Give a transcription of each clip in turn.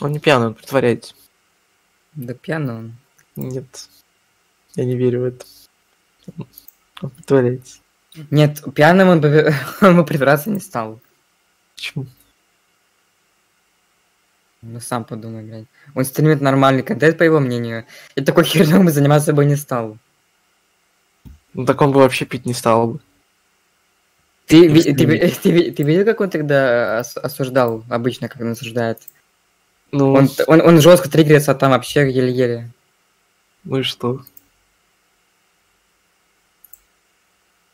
Он не пьяный, он притворяется. Да пьяный он. Нет. Я не верю в это. Он притворяется. Нет, пьяным он, бы- он бы притворяться не стал. Почему? Ну сам подумай, блядь. Он стримит нормальный контент, по его мнению. И такой херню бы заниматься бы не стал. Ну так он бы вообще пить не стал бы. Ты, ты, ты, ви- ты видел, как он тогда ос- осуждал, обычно, как он осуждает? Ну, Он, он, он жестко триггерится, там вообще еле-еле. ну и что?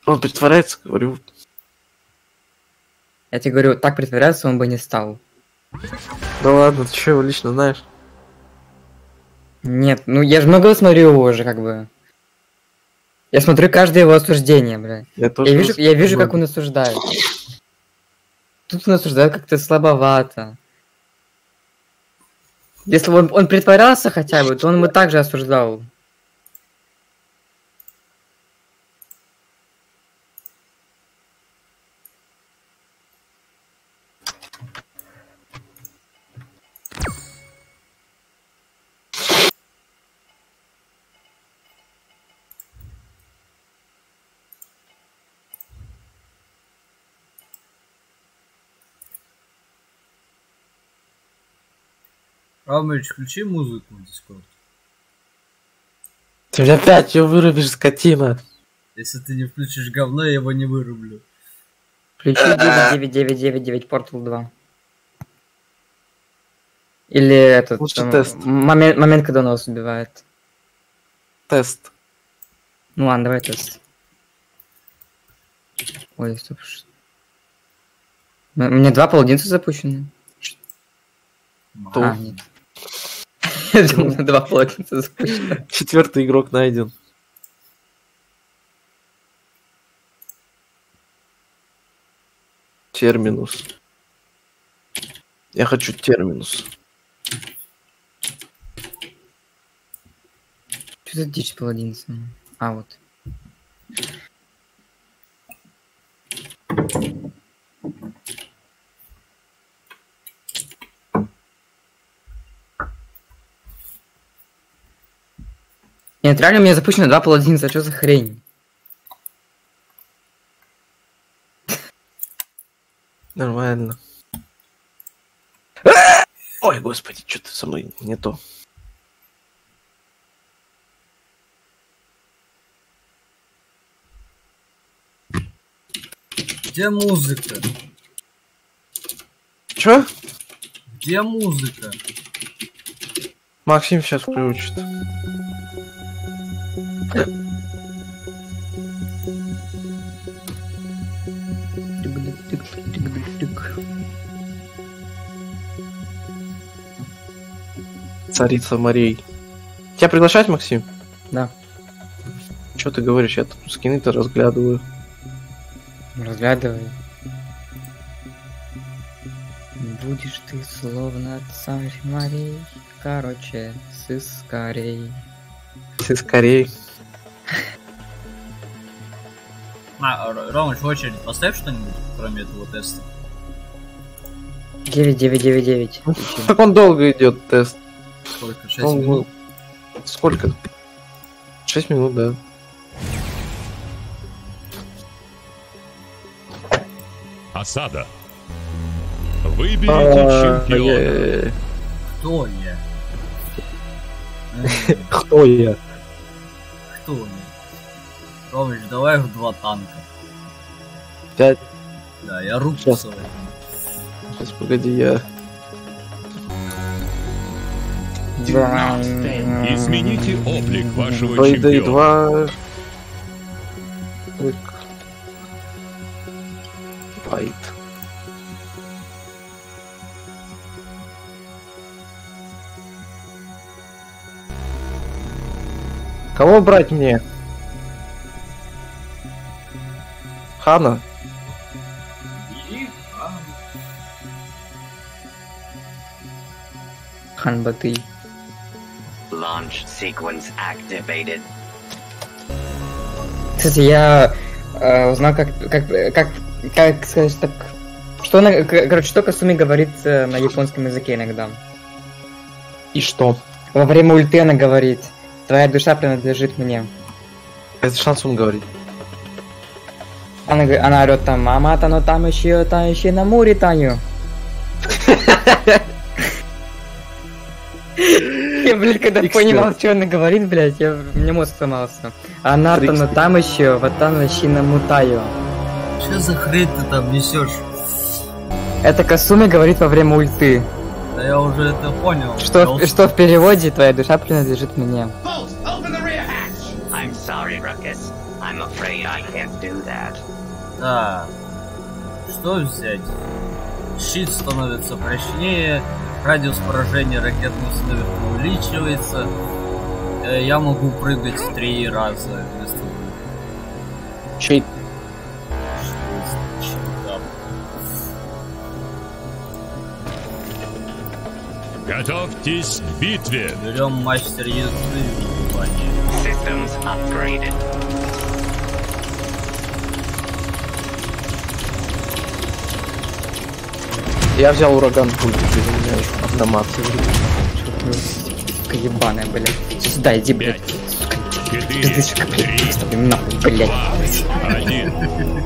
Он притворяется, говорю. Я тебе говорю, так притворяться он бы не стал. Да ладно, ты что его лично знаешь? Нет, ну я же много смотрю его уже, как бы. Я смотрю каждое его осуждение, бля. Я тоже. Я вижу, я вижу, как он осуждает. Тут он осуждает как-то слабовато. Если он, он притворялся хотя бы, то он бы также осуждал. Ромыч, включи музыку в Discord. Ты опять ее вырубишь, скотина. Если ты не включишь говно, я его не вырублю. Включи 9999 Portal 2. Или этот... Лучше там, тест. Момент, момент, когда он вас убивает. Тест. Ну ладно, давай тест. Ой, стоп. меня два паладинца запущены. То. А, нет. Я думал, у меня два. Четвертый игрок найден. Терминус. Я хочу терминус. Что за дичь паладинцем? А, вот. Нет, реально у меня запущено два паладинца, что за хрень? Нормально. Ой, господи, что-то со мной не то. Где музыка? Чё? Где музыка? Максим сейчас включит. Царица морей. Тебя приглашать, Максим? Да. Что ты говоришь? Я тут скины-то разглядываю. Разглядывай. Будешь ты словно царь морей. Короче, сыскарей. Все скорее. А, Ромыч, в очередь поставь что-нибудь, кроме этого теста. 9999. Так он долго идет тест. Сколько? 6 Он- минут? Сколько? 6 минут, да. Осада. Выберите А, чемпиона. Кто я? Кто я? Я? Ромыч, давай в два танка. Пять. Да, я руку Щас. свою. Сейчас, погоди, я... Измените облик вашего Вейдей чемпиона. 2... Так. Вайт. Кого брать мне? Хана? Хан Батый. Launch sequence activated. Кстати, я э, узнал, как, как, как, как сказать так, что, на, к- короче, что Касуми говорит э, на японском языке иногда. И что? Во время ульты она говорит, твоя душа принадлежит мне. Это шансон говорит. Она, она орет там, мама, та ну там еще, та еще на море таю. Я, блядь, когда понимал, что она говорит, блядь, я, мне мозг сломался. Она то ну там еще, вот там еще на мутаю. Что за хрень ты там несешь? Это Касуми говорит во время ульты. Да я уже это понял. Что, что в переводе твоя душа принадлежит мне. Да. Что взять? Щит становится прочнее, радиус поражения ракетных снарядов увеличивается. Э, Я могу прыгать в три раза вместо двух. Да. Готовьтесь к битве. Берем мастер езды внимание. Systems upgraded. Я взял ураган пульт, у меня автомат. Сука ебаная, блядь. Сюда иди, блядь. Пиздычка, блядь. Нахуй, блядь. один.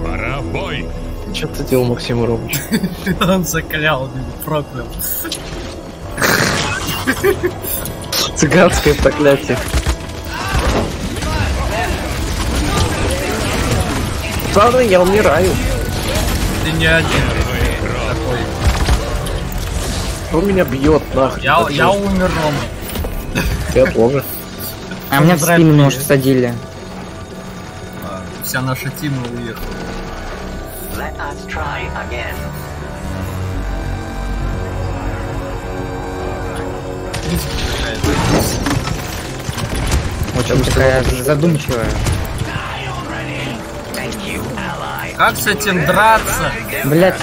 Пора в бой. Что ты делал, Максим Ромович? Он заклял, проклял. Цыганское проклятие. Ладно, я умираю. Ты не один. Он меня бьет, нахуй. Я, я что? умер, Рома. Я тоже. А меня в спину нож всадили. А, Вся наша тима уехала. Let us try again. Очень такая задумчивая. Как с этим драться? Блядь.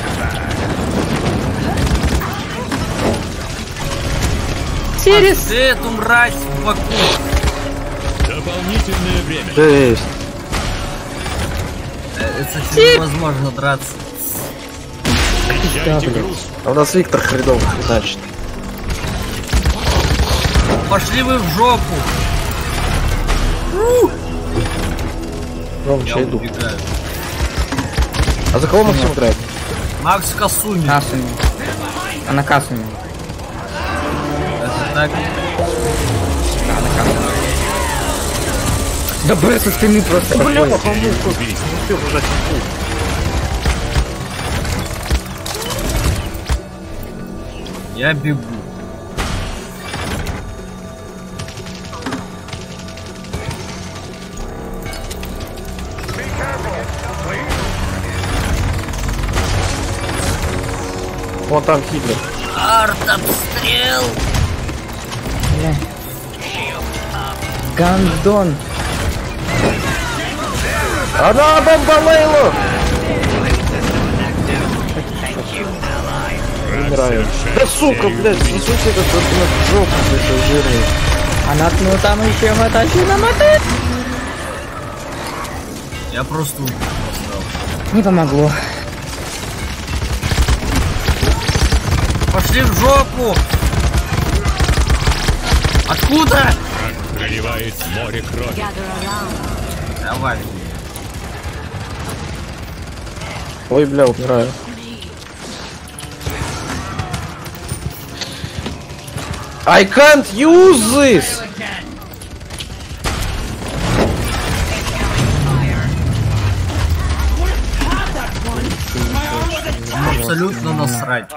Сирис! Ты эту мразь в боку. Дополнительное время. Жесть. Э, С этим невозможно драться. А у нас Виктор хреновый, значит. Пошли вы в жопу. Ром, Я иду. убегаю. А за кого Максим играет? Макс Касуми. Касуми. Она Касуми. Так. Да блядь, со спины просто Бля, подходит. помогу. Не успел ужать. Я бегу. Вон там Хитлер. Артобстрел! Бля. Гандон. Она бомбалейло! Умираю. Да сука, блядь, засуньте этот автомат в жопу, блядь, жирный. Она ну там еще мотачи на моты. Я просто. Не помогло. Пошли в жопу! Откуда? Проливает море крови. Давай. Ой, бля, умираю. I can't use this! Абсолютно насрать.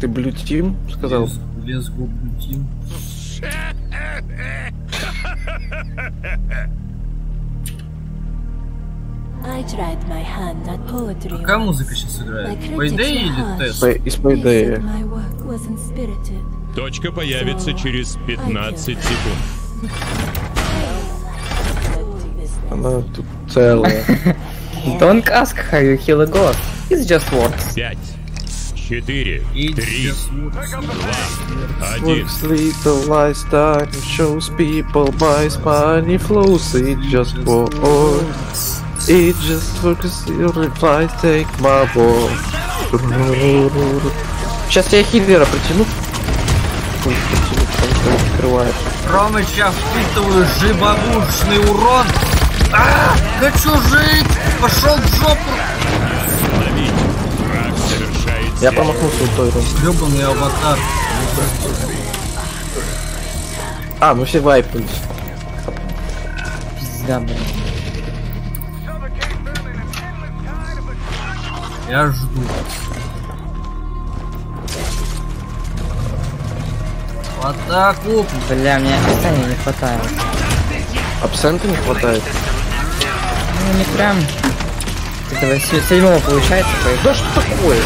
Ты Blue Team сказал? My hand at poetry. Какая музыка сейчас играет? were или тест? Из Payday. Точка появится через 15 секунд. Она тут целая. Don't ask how you heal a ghost. It's just words. Пять, четыре, И три, один. Works little lifestyle shows people by money flows. It just for It just works if I take my ball. Сейчас я хиллера он открывает. Ромыч, я впитываю жибогушный урон. А, хочу жить! Пошел в жопу! Я промахнулся у той рун. Ёбаный аватар. А, мы все вайпнулись. Пизда, блин. Я жду. В атаку! Бля, мне описания не хватает. Абсента не хватает. Ну, не прям... Этого се- седьмого получается, поэтому... Да что такое?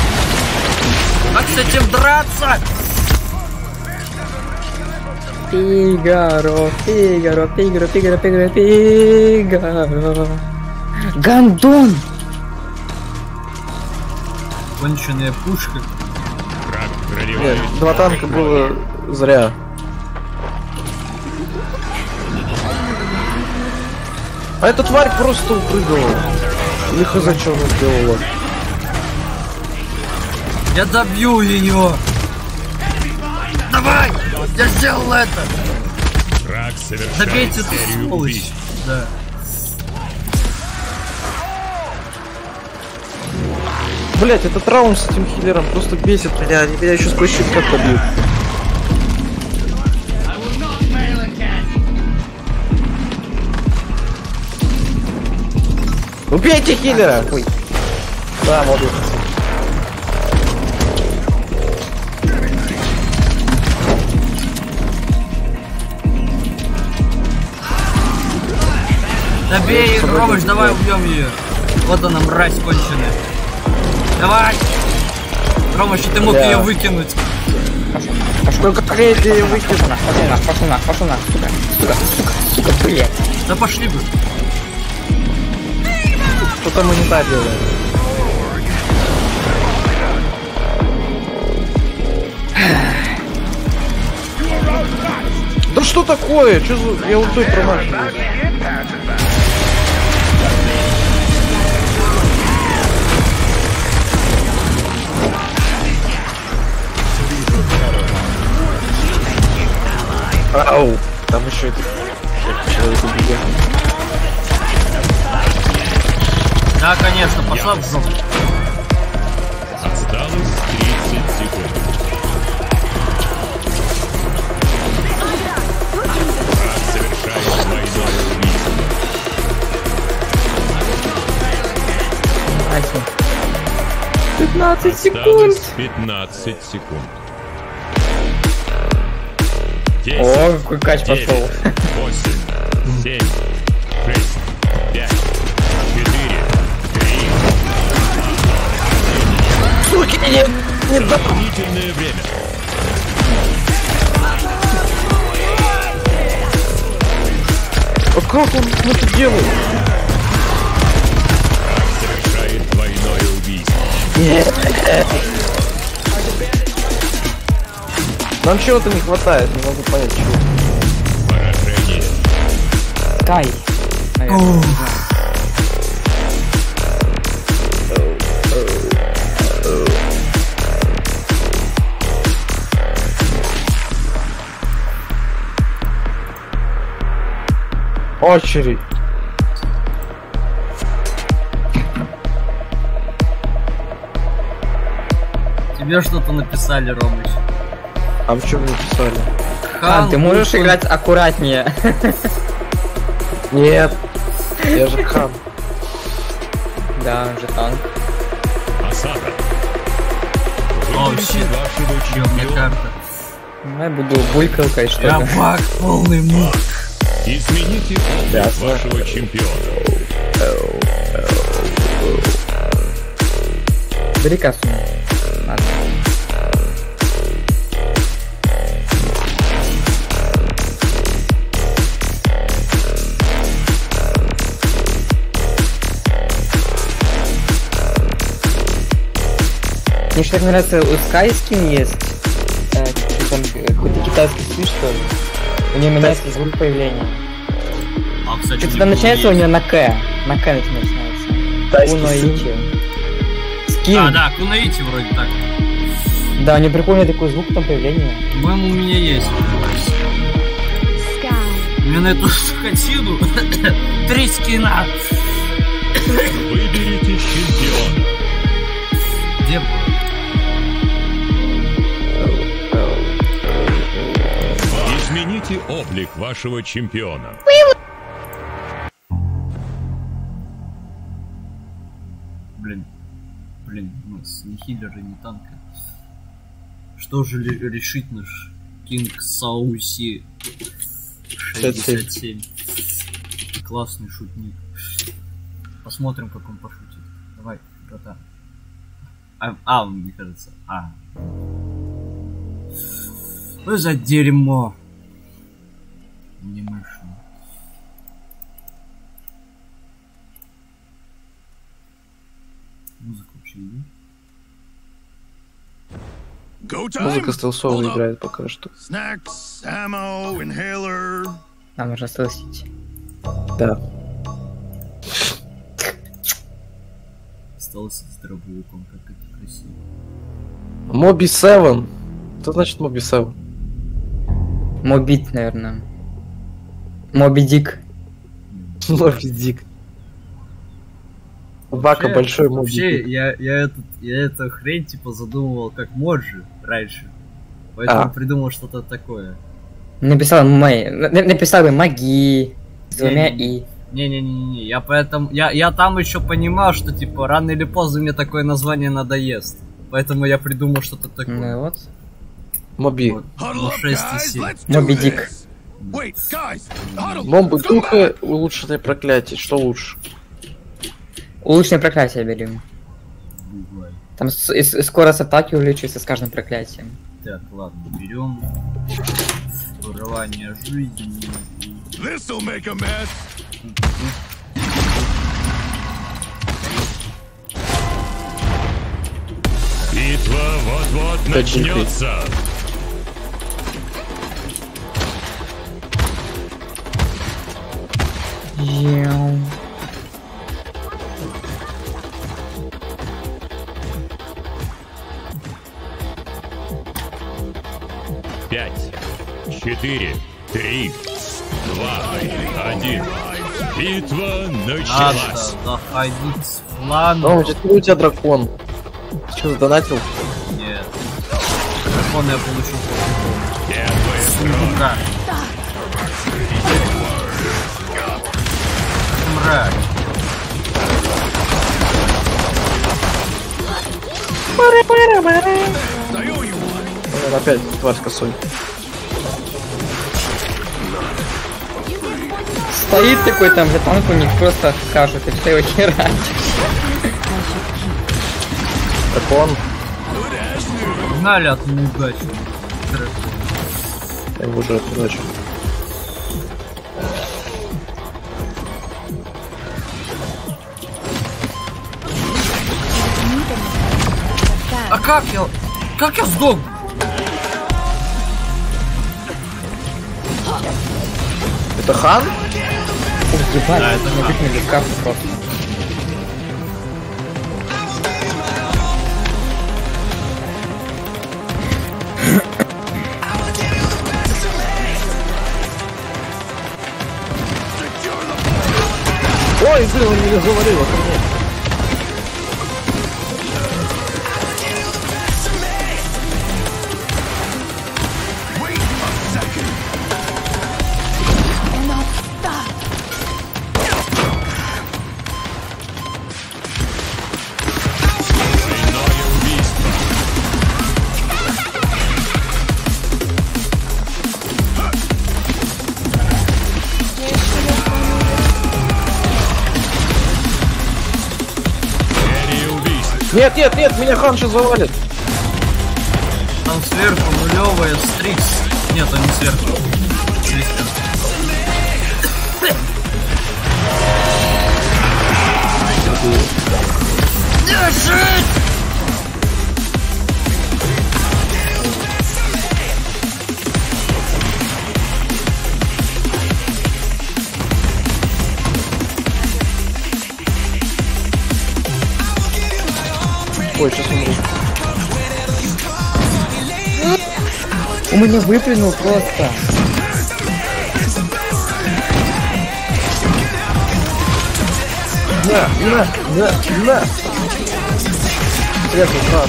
Как с этим драться? Фигаро, Фигаро, Фигаро, Фигаро, Фигаро, Фигаро. Гандон! Конченая пушка. Нет, два танка было зря. А эта тварь просто упрыгала. Хз что она сделала. Я добью ее! Давай! Я сделал это! Враг совершает Добейте эту серию убийств. Да. Блять, этот раунд с этим хиллером просто бесит меня. Они меня еще сквозь щит как побьют. Убейте хиллера! Ой. Да, Добей, Ромыч, давай убьем ее. Вот она, мразь конченая. Давай! Ромыч, ты мог Бля. ее выкинуть. Ну как я ее выкину? Пошел нах, пошел нах, пошел нах, пошел нах, сука, сука, сука, сука, блядь. Да пошли бы. Что там мы не так делаем? Да что такое? Что за... Я ультой промахиваюсь. Ау! Там еще это... Человек убегает. Да, конечно, пошла в жопу. Осталось 30 секунд. Враг совершает двойное убийство. Ася. 15 Осталось 15 секунд. Десять, О, какой кач девять, пошел. восемь, семь, шесть, пять, четыре, три. Суки, нет! Нет, да... Дополнительное время. А как он это делает? Совершает двойное убийство. Нам чего-то не хватает, не могу понять чего. Кай. Очередь. Тебе что-то написали, Ромыч. А в чем написали? Хан, ты можешь Кукун. играть аккуратнее? Нет. Я же хан. Да, же танк. Осада. О, Выберите щит. вашего чемпиона. Ну, Я буду булькалкой, что Я баг полный мух. Измените облик Ясно. вашего чемпиона. Бери кассу. Мне еще так нравится, у Sky скин есть. Э, там, э, какой-то китайский скин, что ли. У нее меняется звук появления. А, кстати, там начинается у помню. нее на К. На К начинается. Уно скин. А, да, Кунаити вроде так. Да, не прикольный такой звук там появления. По-моему, у меня есть. У меня на эту скотину три скина. Измените облик вашего чемпиона. Блин. Блин, у нас не хиллер и не танка. Что же решить наш Кинг Сауси 67? Классный шутник. Посмотрим, как он пошутит. Давай, братан. А, а, мне кажется. А. Что за дерьмо? Не мышу. Музыка вообще time. Музыка стелсовая играет пока что. Snacks, ammo, inhaler. А, можно согласить. Да. Остался с дробовиком, как это красиво. Моби 7. Что значит Моби 7? Мобит, наверное. Моби Дик. Моби Дик. Собака Вообще- большой Моби Вообще, Дик. я, я, этот, я эту хрень типа задумывал как моджи раньше. Поэтому А. придумал что-то такое. Написал май. на- Написал бы маги. С двумя и. Не-не-не-не, я поэтому. Я, я там еще понимал, что типа рано или поздно мне такое название надоест. Поэтому я придумал что-то Ну такое. вот. Моби. Вот. Huddle Ну, up, 6 guys. и 7. Let's do Моби this. Дик. Бомбы духа, улучшенное проклятие. Что лучше? Улучшенное проклятие берем. Там скорость атаки увеличивается с каждым проклятием. Так, ладно, берем. Вырывание жизни. This'll make a mess. Битва вот-вот начнется. Яу. Пять, четыре, три, два, один. Битва Надо началась. заходить с фланга. Ну, у тебя дракон. Ты что, задонатил? Нет. Дракон я получил по Первый. Сука. Мразь. Наверное, опять тварь с косой. Стоит такой там, где танк у них просто скажет, и все его херачит. Дракон. Гнали от неудачи. Я его уже отдачу. Как я... Как я сдох? Это хан? Ух, ебать, Да, это мне да. выкинули просто. Ой, блин, он меня завалил, охренеть. Нет, нет, нет, меня хан сейчас завалит. Там сверху нулевая стрикс. Нет, он не сверху. Держись! Ой, сейчас умру. У меня выплюнул просто. На, на, на, на. Сверху, брат.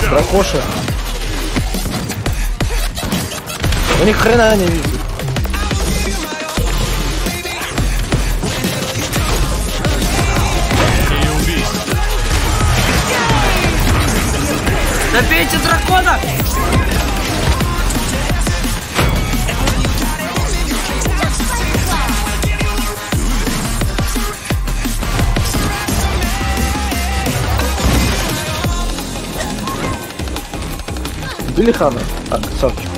Дракоша. У них хрена не убийств. Добейте дракона! Убили хана. А, красавчик.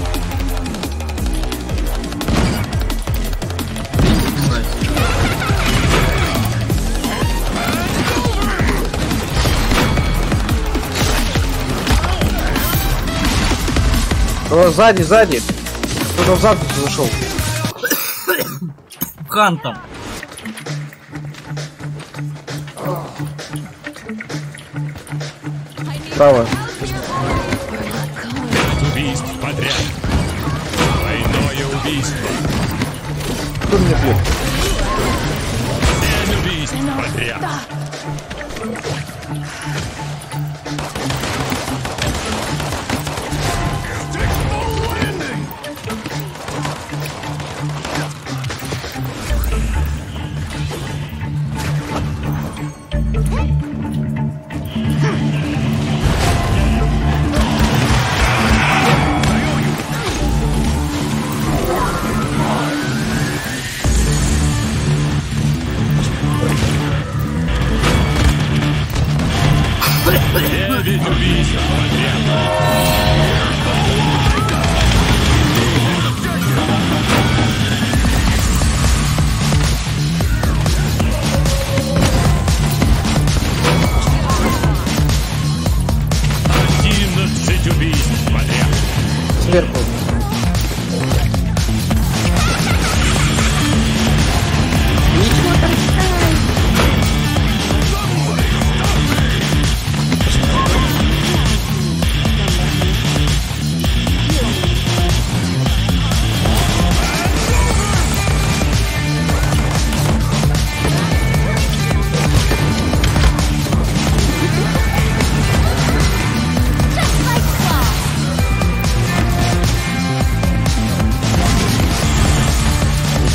О, сзади, сзади. Кто-то в задницу зашел. Хан там. Право. Убийств подряд. Двойное убийство. Кто меня бьет? Семь убийств подряд.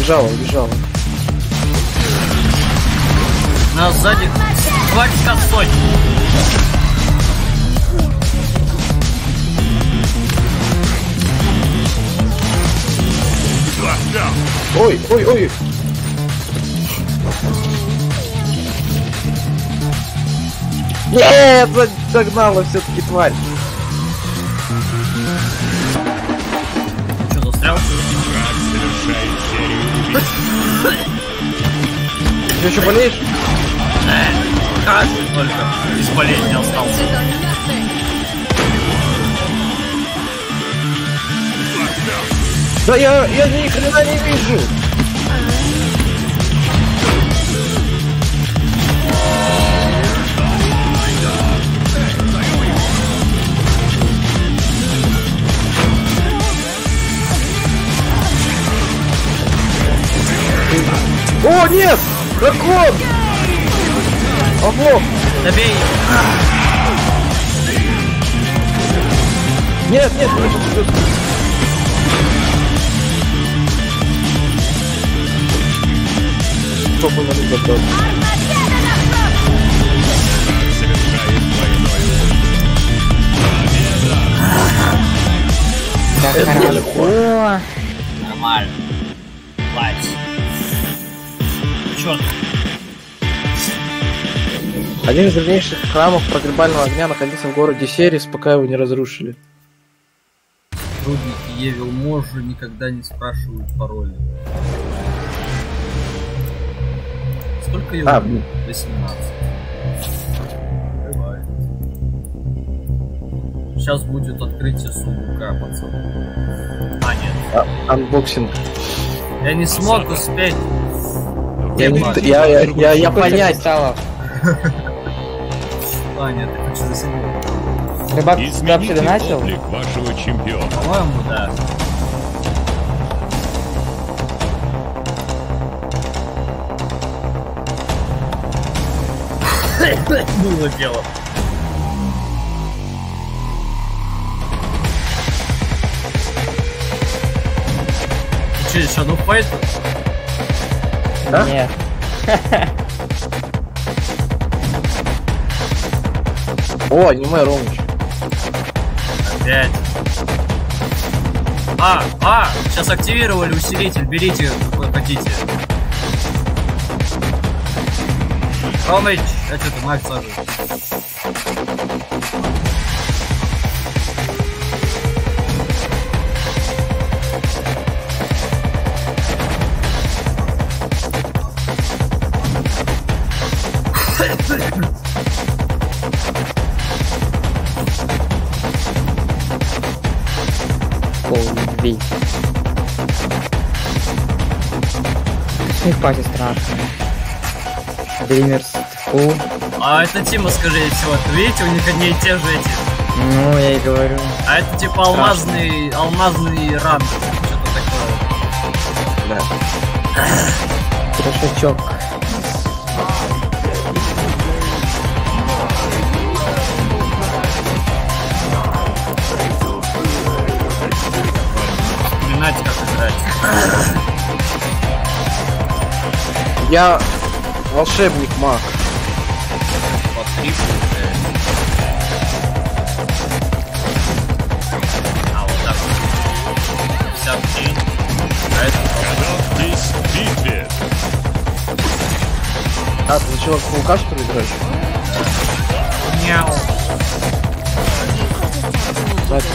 Убежала, убежала. Нас сзади тварь косой. Ой, ой, ой. Нет, догнала все-таки тварь. Ты еще болеешь? Кашель только. Из болезни остался. Да я, я ни хрена не вижу. О, нет! Дракон! Облом! Добей. Нет, нет, сейчас идет. Что было на готов? Совершает двойное Так хорошо. Нормально. Nice. Чё? Один из древнейших храмов погребального огня находился в городе Серис, пока его не разрушили. Сотрудники Evil Mojo никогда не спрашивают пароли. Сколько его? А, блин. 18. Бывает. Сейчас будет открытие сундука, пацаны. А, нет. А, Анбоксинг. Я не смог успеть. Я, я, я, я, я понять. кристаллов? А, нет, ты хочешь за собой. Рыбак, ты вообще донатил? облик вашего чемпиона. По-моему, да. Было дело. Ты что, Shadow Fight? Да? Нет. О, аниме Ромыч. Опять. А, а, сейчас активировали усилитель, берите, какой хотите. Ромыч, я что-то Макс сажу. Пати страшно. Дримерс Фу. А это Тима, скорее всего. Видите, у них одни и те же эти. Ну, я и говорю. А это типа алмазный, алмазный ранг. Что-то такое. Трешачок. Вспоминать, как играть. Я волшебник маг. А, вот так вот. 53. А ты начала паука что ли играешь? Мяу. Да, это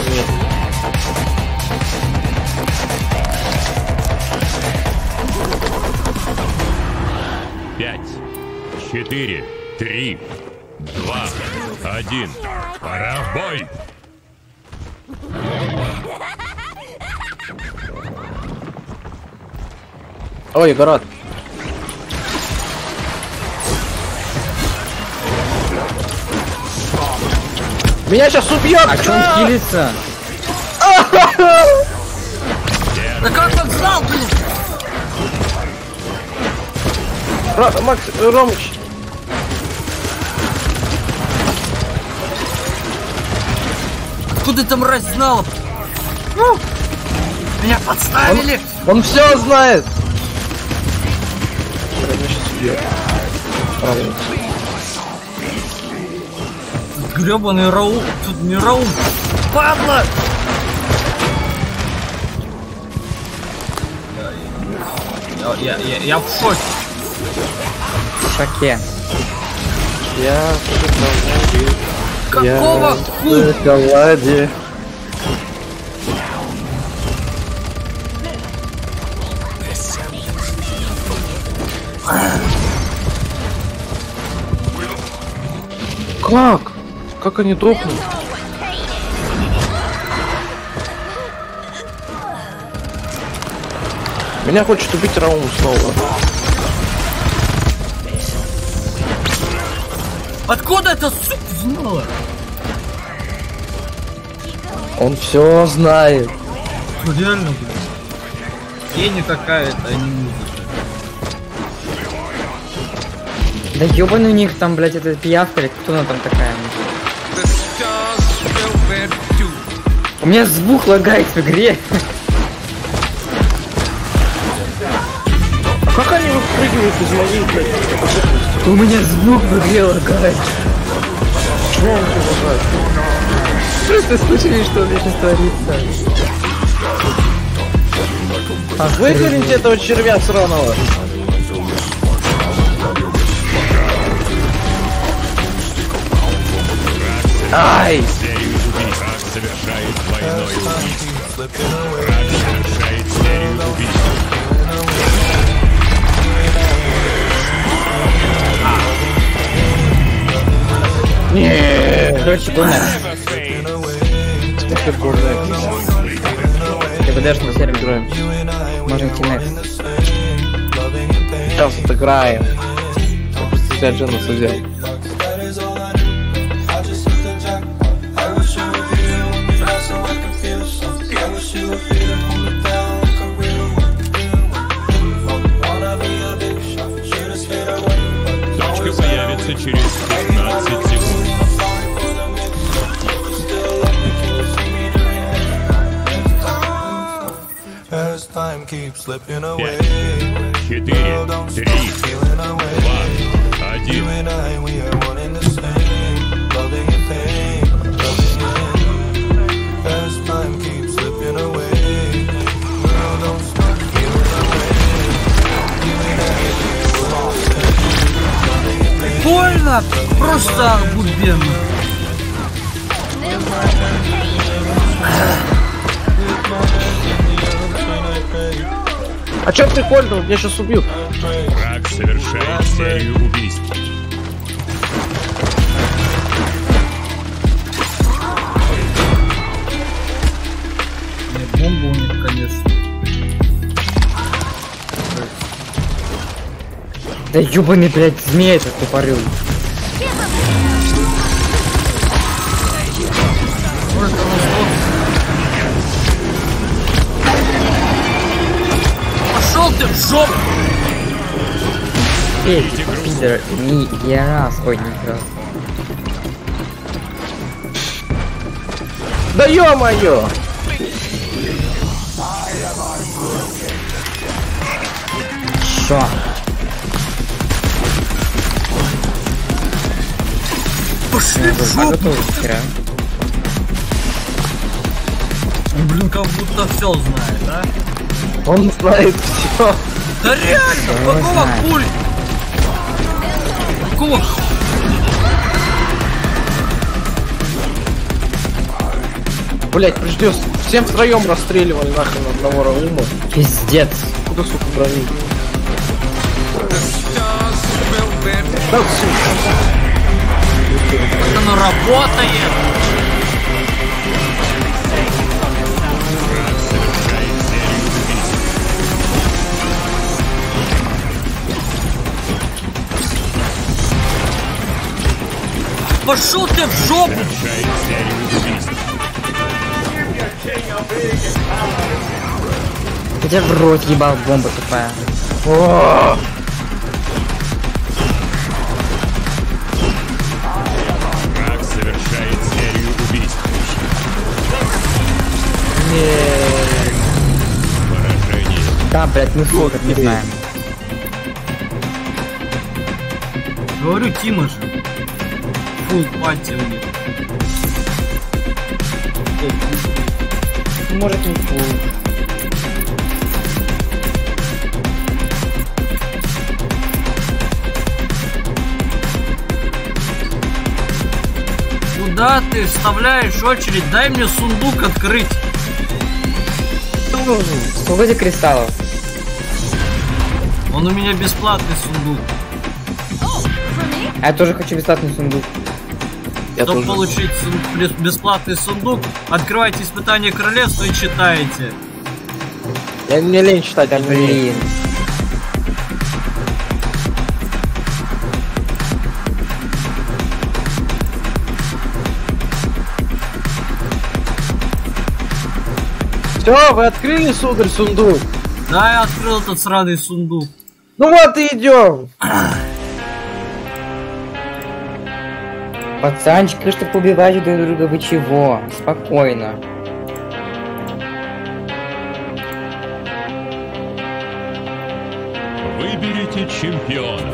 4, 3, 2, 1. Пора в бой! Ой, город. Меня сейчас убьет! А что он хилится? Да как он знал, блин? Макс, Ромыч, Откуда эта мразь знала? Ну, Меня подставили! он все знает! Гребаный Раул. Тут не Раул. Падла! Я, я, я, я в шоке. Я в шоколаде. Какого Я в шоколаде. Как? Как они дохнут? Меня хочет убить Раум снова. Откуда это сука знала? Он все знает. Ну реально, блин. Гений какая-то, а не музыка. Да ёбаный у них там, блядь, эта пиявка или кто она там такая? У меня звук лагает в игре. А как они выпрыгивают из моей, блядь? У меня звук в игре лагает. Чего он не лагает? Просто слышали, что здесь творится. Ах, Выкорните этого червя сраного. Ай! Совершает двойное убийство. Серию убийств. Короче, гонор. Супер гордая. Ти бъдеш на 7 героя. Може ти не. Част от играя. Постижение на съдя. Пять, четыре, три, два, один. and I, we А чё ты хольнул? Меня сейчас убьют. Враг совершает серию убийств. Нет, бомба у них, конечно. Да ёбаный, блядь, змея этот тупорыл. Жопу! Эй, пидор, не я раз, ой, не раз. Да ё-моё! Шо? Пошли в А жопу! блин, как будто все знает, а? Он знает все. Да реально, какого пуль? Какого Блять, придется. Всем втроем расстреливали нахрен одного Раума. Пиздец. Куда, сука, брони? Да, сука. Оно работает! Пошел ты в жопу! Совершает серию убийств. Хотя в рот ебал бомба тупая. О, Враг совершает серию убийств. Поражение. Да, блядь, мы сколько не знаем. Говорю, Тима же. У них. Может не фул. Куда ты вставляешь очередь? Дай мне сундук открыть. Сколько тебе кристаллов? Он у меня бесплатный сундук. А я тоже хочу бесплатный сундук. Я Чтобы тоже. получить бесплатный сундук, открывайте испытание королевства и читаете. Я мне лень читать, а не. Блин. Все, вы открыли, сударь, сундук? Да, я открыл этот сраный сундук. Ну вот и идем. Пацанчики, что побиваете друг друга, вы чего? Спокойно. Выберите чемпиона.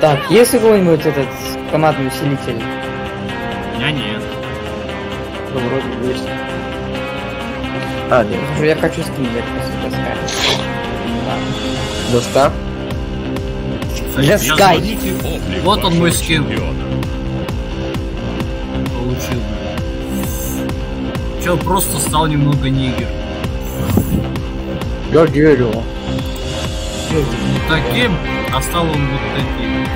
Так, есть у кого-нибудь этот командный усилитель? Я нет. Ну, вроде бы есть. А, нет. Слушай, Я хочу скин взять после доска. Доска. Sky. Облик Вот он мой скин. Получил. Чел просто стал немного нигер. Я дерево. Не таким, а стал он вот таким.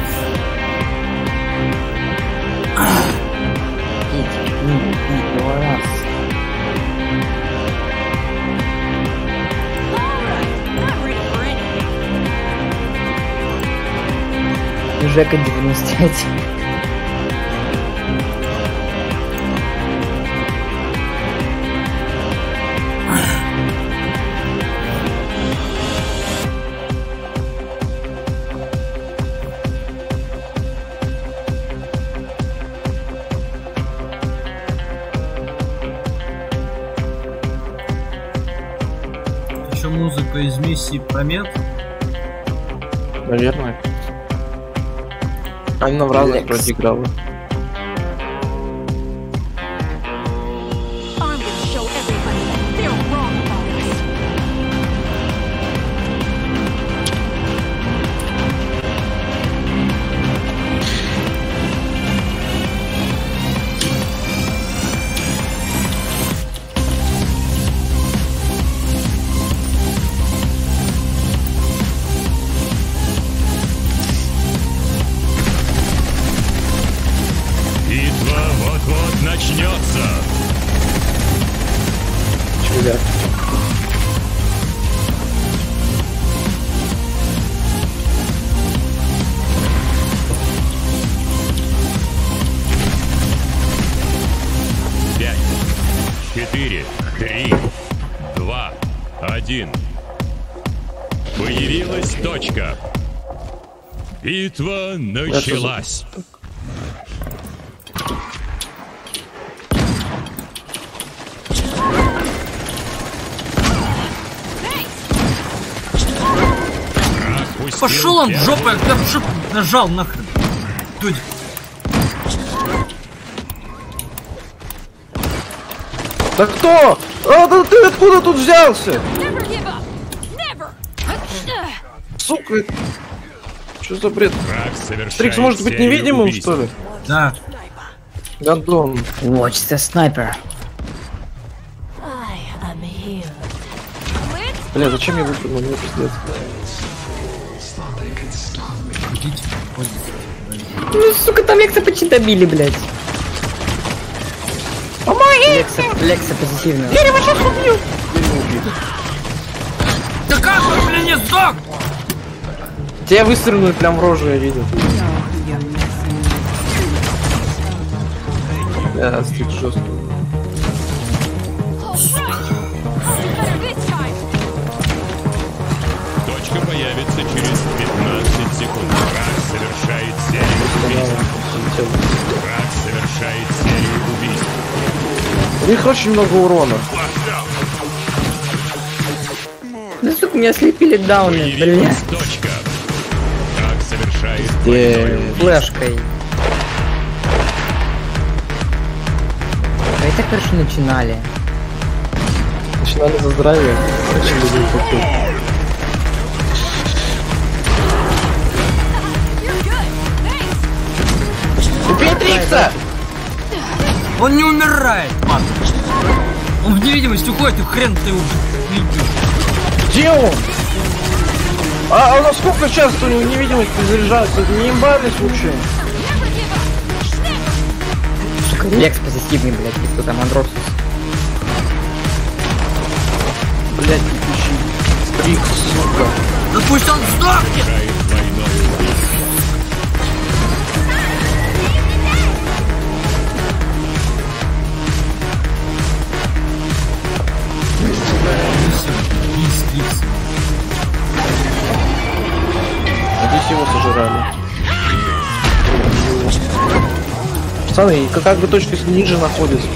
Блин, и Жека 95. Еще музыка из миссии Промет. Наверное. Она в разных Лекс. вроде играла. Началась. Пошел он в жопу, я в жопу нажал нахрен. Дудь. Да кто? А, да ты откуда тут взялся? Never give up! Never! Сука. Что за бред? Стрикс может быть невидимым, убийств. что ли? Да. Гандон. Watch the sniper. Бля, зачем я выпрыгнул? Мне пиздец. Ну, сука, там Лекса почти добили, блядь. Лекса, Лекса позитивно. Да как он, блин, не сдох? Тебя выстрелили прям в рожу, я видел. Да, стрик жестко. Точка появится через 15 секунд. Враг совершает серию убийств. Враг совершает серию убийств. У них очень много урона. Ну, сука, меня слепили дауны, точка. Убийство. Флешкой. А это, короче, начинали. Начинали за здравие. Очень good! Thanks! Убей Трикса! Он не умирает, мат. Он в невидимость уходит, и хрен ты его видишь. Где он? А, а насколько часто у него невидимость перезаряжается? Это не имбали случаем? Сука, Лекс позитивный, блядь, и кто там, Андросус. Блять, не включи. Трикс, сука. Да пусть он сдохнет! Убийство. И стрикс. Здесь его сожрали. Пацаны, и как бы точка ниже находится.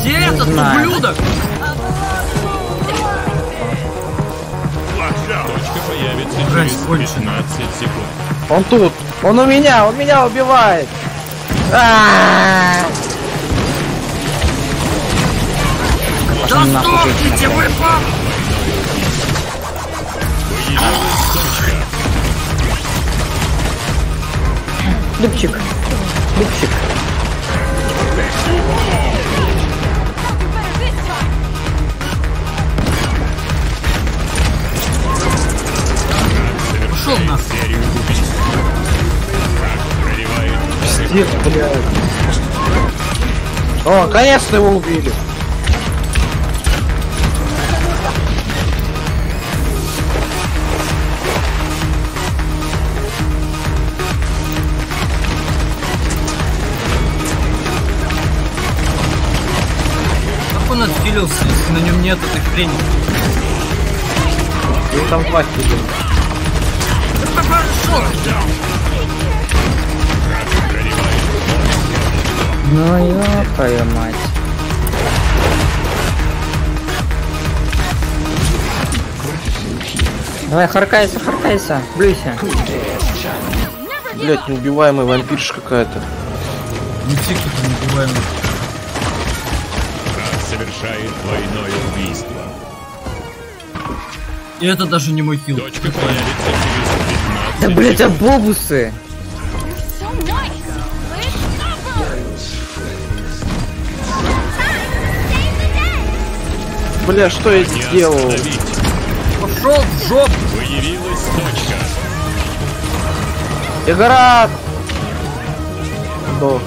Где этот знаю. ублюдок? Точка появится через кончено. 15 секунд. Он тут. Он у меня, он меня убивает. А-а-а! Да сдохните вы, пап! Дубчик. Дубчик. Враг проливает Пиздец, блядь. О, наконец-то его убили. Отфилился, если на нем нет этой хрени? И там два сидели. Ну ёпаю мать. Давай, харкайся, харкайся, блюйся. Блять, неубиваемый вампирша какая-то. Не все какие-то. Двойное убийство. И это даже не мой килл. Точка появится через 15 Да блять, а бобусы! Бля, что я сделал? Пошел в жопу! Появилась точка. Игра! Сдох.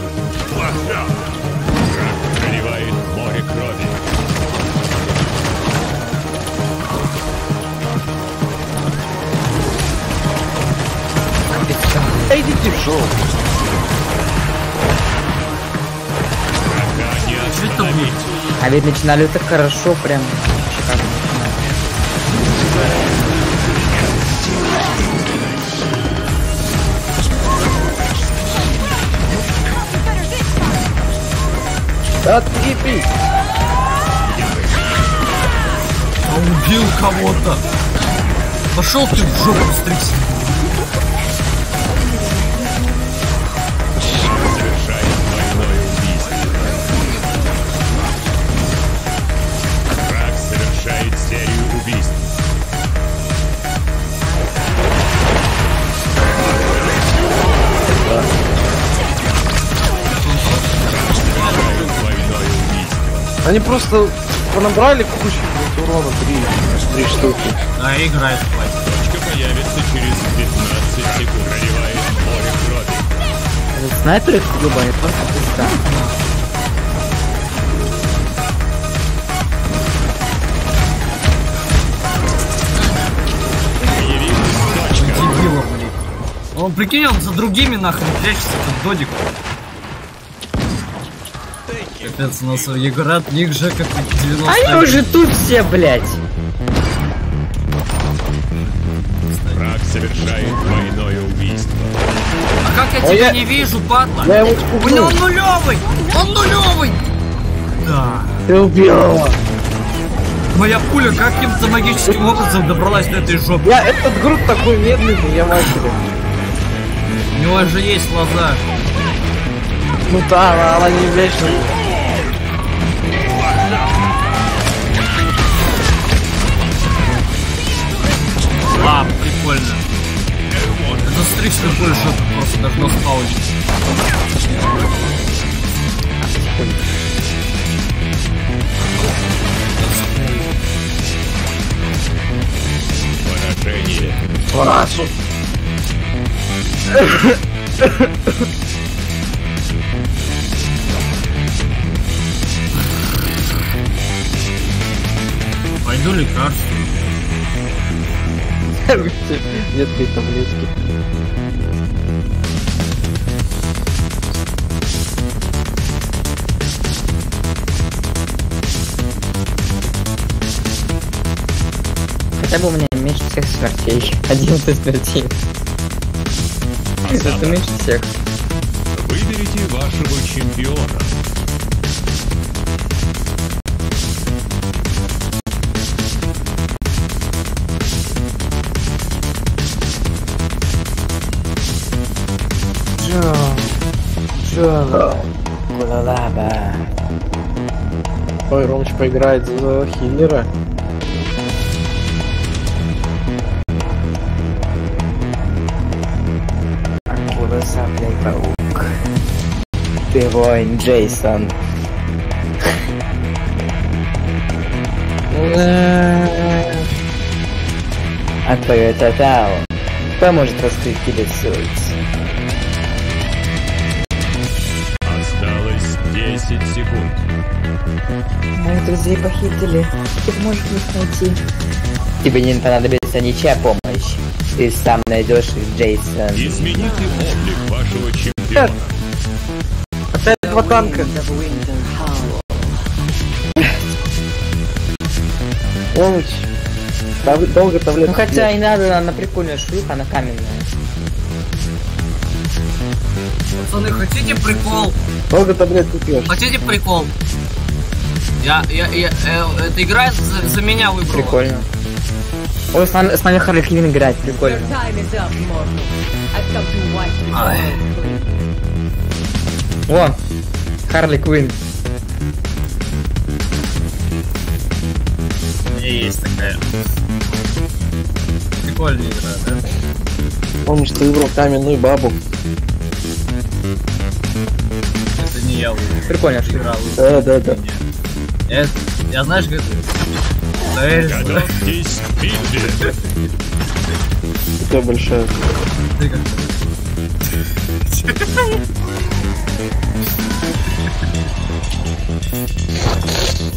Будет? А ведь начинали так хорошо, прям. шикарно начинали. Отъеби! А убил кого-то! Пошел ты в жопу, стрикс! Они просто понабрали кучу блядь, урона, три, три штуки. Да, играет. Точка появится через 15 секунд. Проливает море крови. Этот снайпер их ебаный, просто пизда. Появилась точка. Дебила, блин. Он, прикинь, он за другими нахрен прячется, этот додик. Капец, у нас игра от них же как 90 Они уже тут все, блять. Враг совершает двойное убийство. А как я А тебя я- не вижу, падла? Я его У него спугнул. нулевый! Он нулевый! Да. Ты убила. Моя пуля каким-то магическим образом добралась до этой жопы. Я этот груд такой медленный, я матери. У него же есть лоза. Ну да, она, она не вечно. Прикольно. Это стричься больше просто должно спаунить. Поражение. Парасу. Пойду лекарство. Нет этой таблетки. Хотя бы у меня меньше всех смертей. Один из смертей. Это меньше всех. Выберите вашего чемпиона. Ой, Ромыч поиграет за хиллера. Акула сапля паук. Ты воин, Джейсон. А твое тотал поможет раскрыть тебе суть. Моих друзей похитили. Ты можешь их найти. Тебе не понадобится ничья помощь. Ты сам найдешь их, Джейсон. Измените облик вашего чемпиона. Опять два танка. Тав- Долго Ну таблетки. хотя и надо, она прикольная шлюха, она каменная. Пацаны, хотите прикол? Долго таблетку пьешь. Хотите прикол? Я, я, я, э, эта игра за, за меня выбрала. Прикольно. Ой, с нами, с нами Харли Квинн играть, прикольно. Ай. О, Харли. У меня есть такая. Прикольная игра, да? Помнишь, ты выбрал каменную бабу. Это не я выбрал. Прикольно, что Игра Да, да, да. Я, я знаешь, как... Готовьтесь к битве. Такая большая. ты как...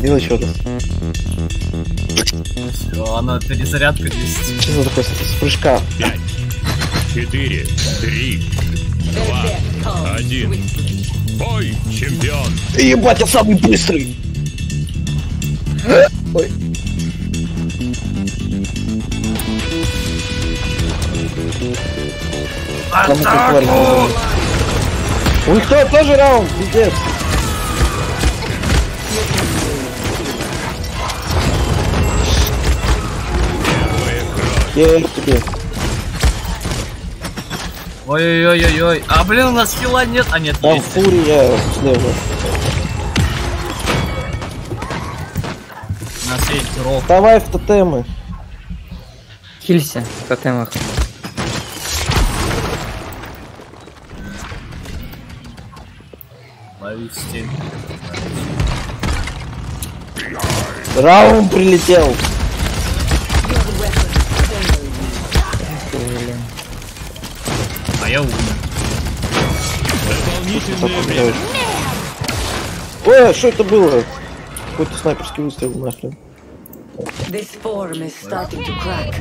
Делай еще раз. Всё, Она перезарядка 10. Что за такое с с прыжка? Пять, четыре, три, два, один. Бой, чемпион. Ебать, я самый быстрый! Ой. Нужна? У них то- тоже раунд, пиздец. Я тебе. Ой-ой-ой-ой-ой. А, блин, у нас хила нет. А, нет, Там есть. фурия слева. Есть рок. Давай в тотемы. Хилься в тотемах. Лови стиль. Прилетел. А я умер. Дополнительное. Ой, а что это было? Какой-то снайперский выстрел нахрен. This form is starting to crack.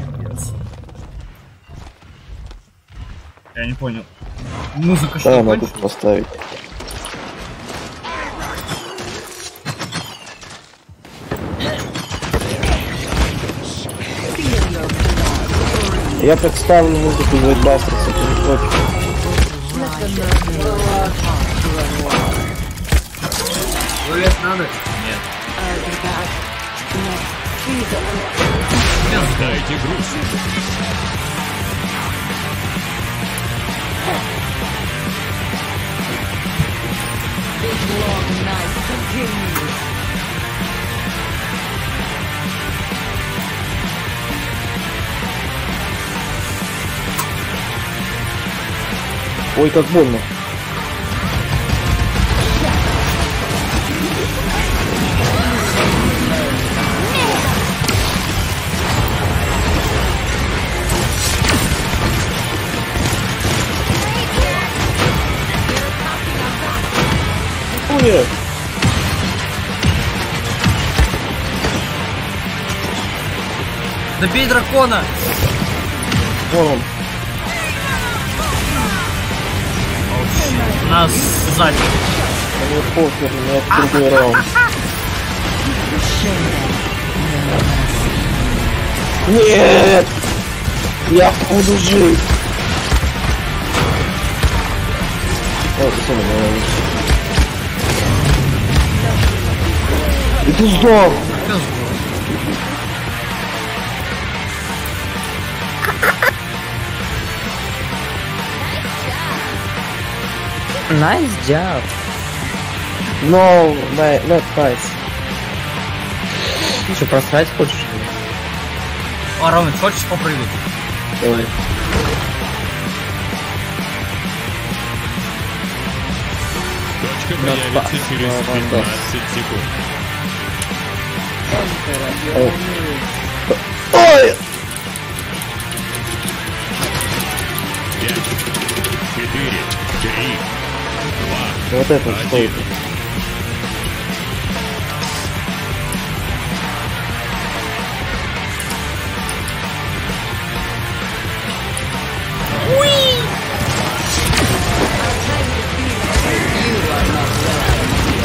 Я не понял. Музыка Да, что, могу кончилась? поставить. Я представлю музыку из Вайтбастерса, ты не против? Туалет надо? Нет. Дайте груз. Long night continues. Ой, как больно. Фурия! Добей дракона! Вон он. Нас сзади. Мне похер, у меня другой раунд. Нет! Я буду жить! О, ты сам Ты сдох! Nice job. No, not, not nice. Что, просрать хочешь? А, Роман, хочешь попрыгать? Давай. Точка появится через 15 секунд. Ой! Пять, четыре, три, два, вот это что это?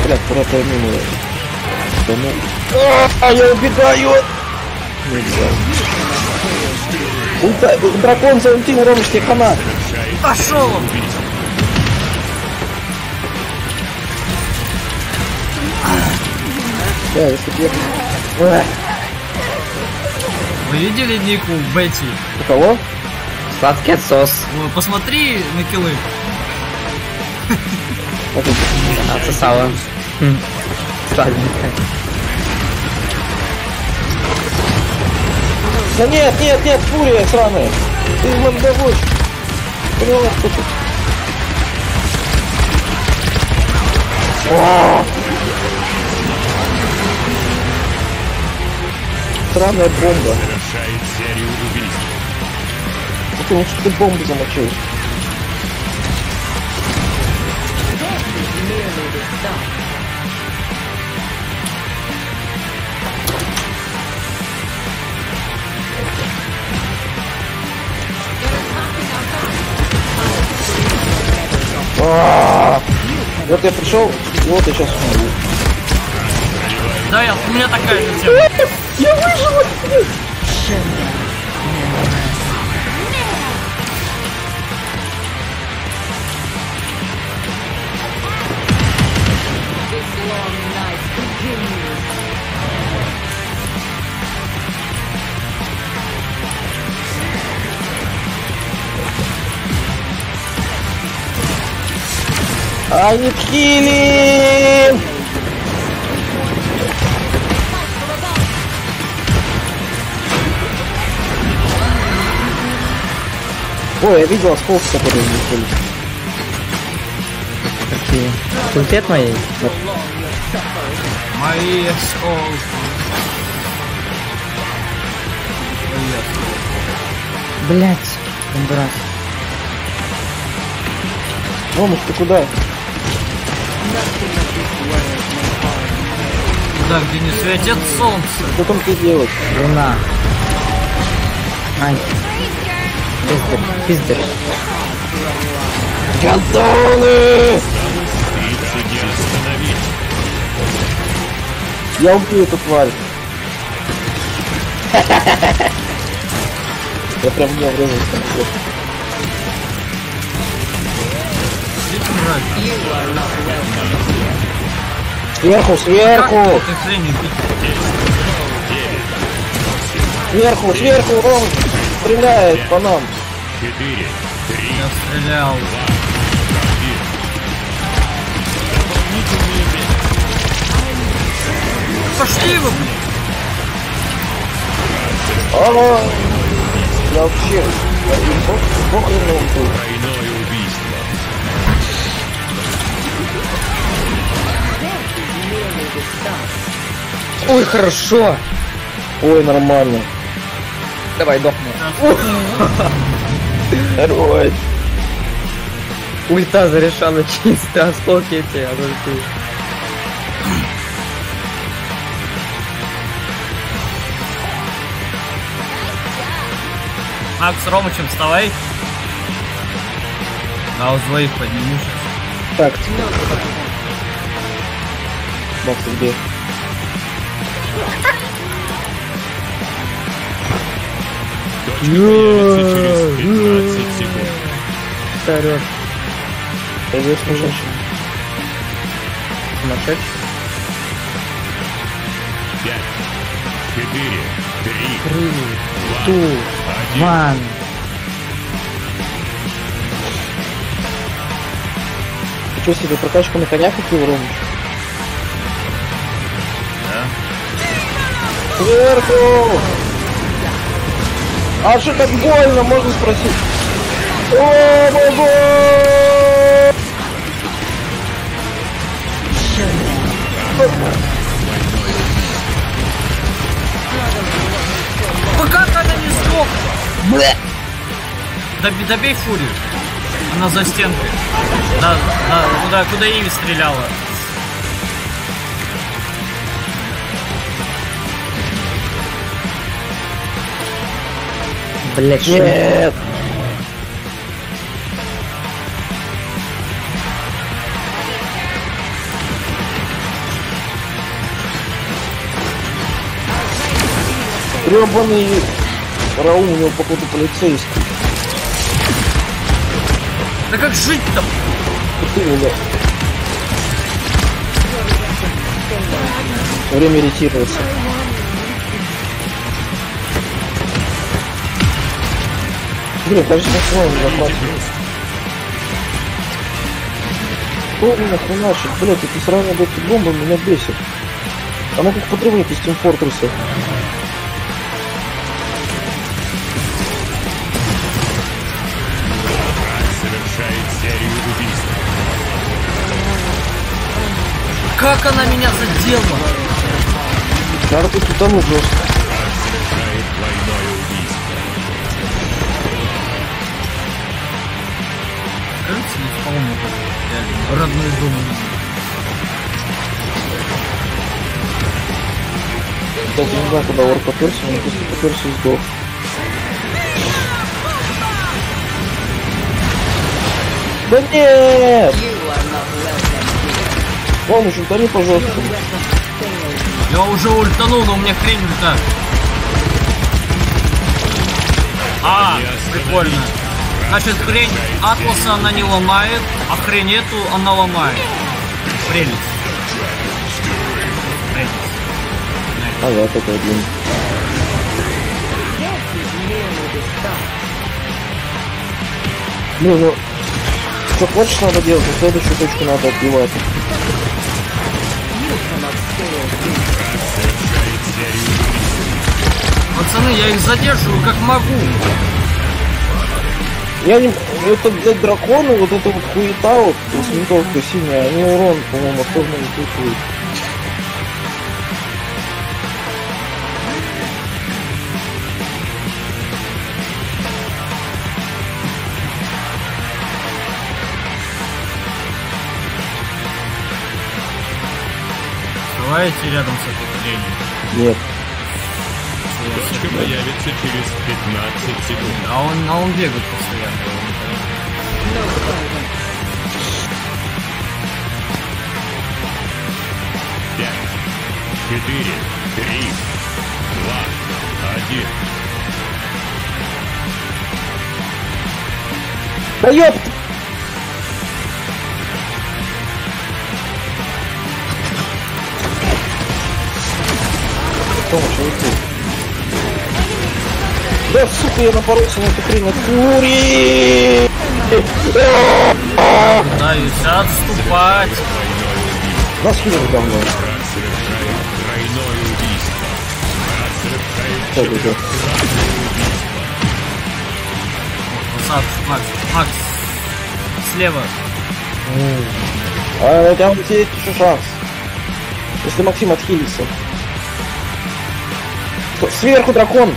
Блять, просто мимо. Да ну. А, я убегаю! Нельзя. Ульта, дракон заультил, Ромыч, тебе хана. Пошел он! Да, если бы я... Вы видели нику Бетти? У кого? Сладкий отсос. Посмотри на это. Отсосала. Сладенькая. Да нет, нет, нет, фурия сраная. Ты мандавоч. Поняла, что ты? О! Сраная бомба. Совершает серию убийств. Потому что ты бомбу замочил. Вот я пришел, вот я сейчас умру. Да, я, у меня такая же тема. Я выжил! Healing! Ой, я видел осколки, которые летели. Какие? Культет моей? Мои осколки. Блять, Гондурас. Ромыч, ты куда? Туда, где не светит солнце. Что там ты делаешь? Луна. Ай. Пиздер, пиздер. Гандоны! 30 не остановить. Я убью эту тварь. Я прям в нее врезался. Сверху, сверху! Сверху, сверху, Ром! Стреляет по нам. 4, 3, Я стрелял. Пошли вы, блин. Алло! Я вообще... Я и бог- похрен Ой, хорошо. Ой, нормально. Давай, дохни. Хорош. Ульта зарешала чисто, осколки эти от ульты. Макс Ромычем, вставай. А у двоих подниму сейчас. Так. Макс, ты где? Точка появится через 15 секунд. Вперед. Я здесь сумасшедший. Сумасшедший. 5, 4, 3, Тру. 2, Ту. 1. Ван. Ты что себе прокачку на коня купил, Ромыч? Да. Сверху! А что так больно, можно спросить? О, бабо! Ну как она не сдохла? Доби- добей фурию. Она за стенкой. Да, да, куда, куда Иви стреляла. Блять, что? Нет. Гребаный Раум у него походу полицейский. Да как жить-то? Время ретируется. Блин, кажется, максимально не захватывает. Что меня хреначит? Блять, эти сраные эти бомбы меня бесит. Оно как подрывник из Team Fortress. Совершает серию убийств. Как она меня задела? Надо тут утонуть жестко. Реально. Родной дом. Кстати, не знаю, куда Ор поперся, но просто поперся и сдох. Да нет! Вон, еще утони, пожалуйста. Я уже ультанул, но у меня хрень ульта. А, прикольно. Значит, хрень Атласа она не ломает, а хрень эту она ломает. Прелесть. Прелесть. А я такой один. Ну, ну, что хочешь надо делать, а следующую точку надо отбивать. Пацаны, я их задерживаю как могу. Я не... Это, блядь, драконы, вот эта вот хуета, вот, с винтовкой синяя, они урон, по-моему, особо не чувствуют. Давайте рядом с этой хренью. Нет. Точка появится через 15 секунд. А он, а он бегает постоянно. Пять, четыре, три, два, один. Да ёпт! Том, что ты? Да, сука, я напоролся на эту хрень фури! Пытаюсь отступать. Нас хилит давно. Это? Назад, Макс, Макс. Слева. А тебя есть еще шанс. Если Максим отхилится. Сверху дракон!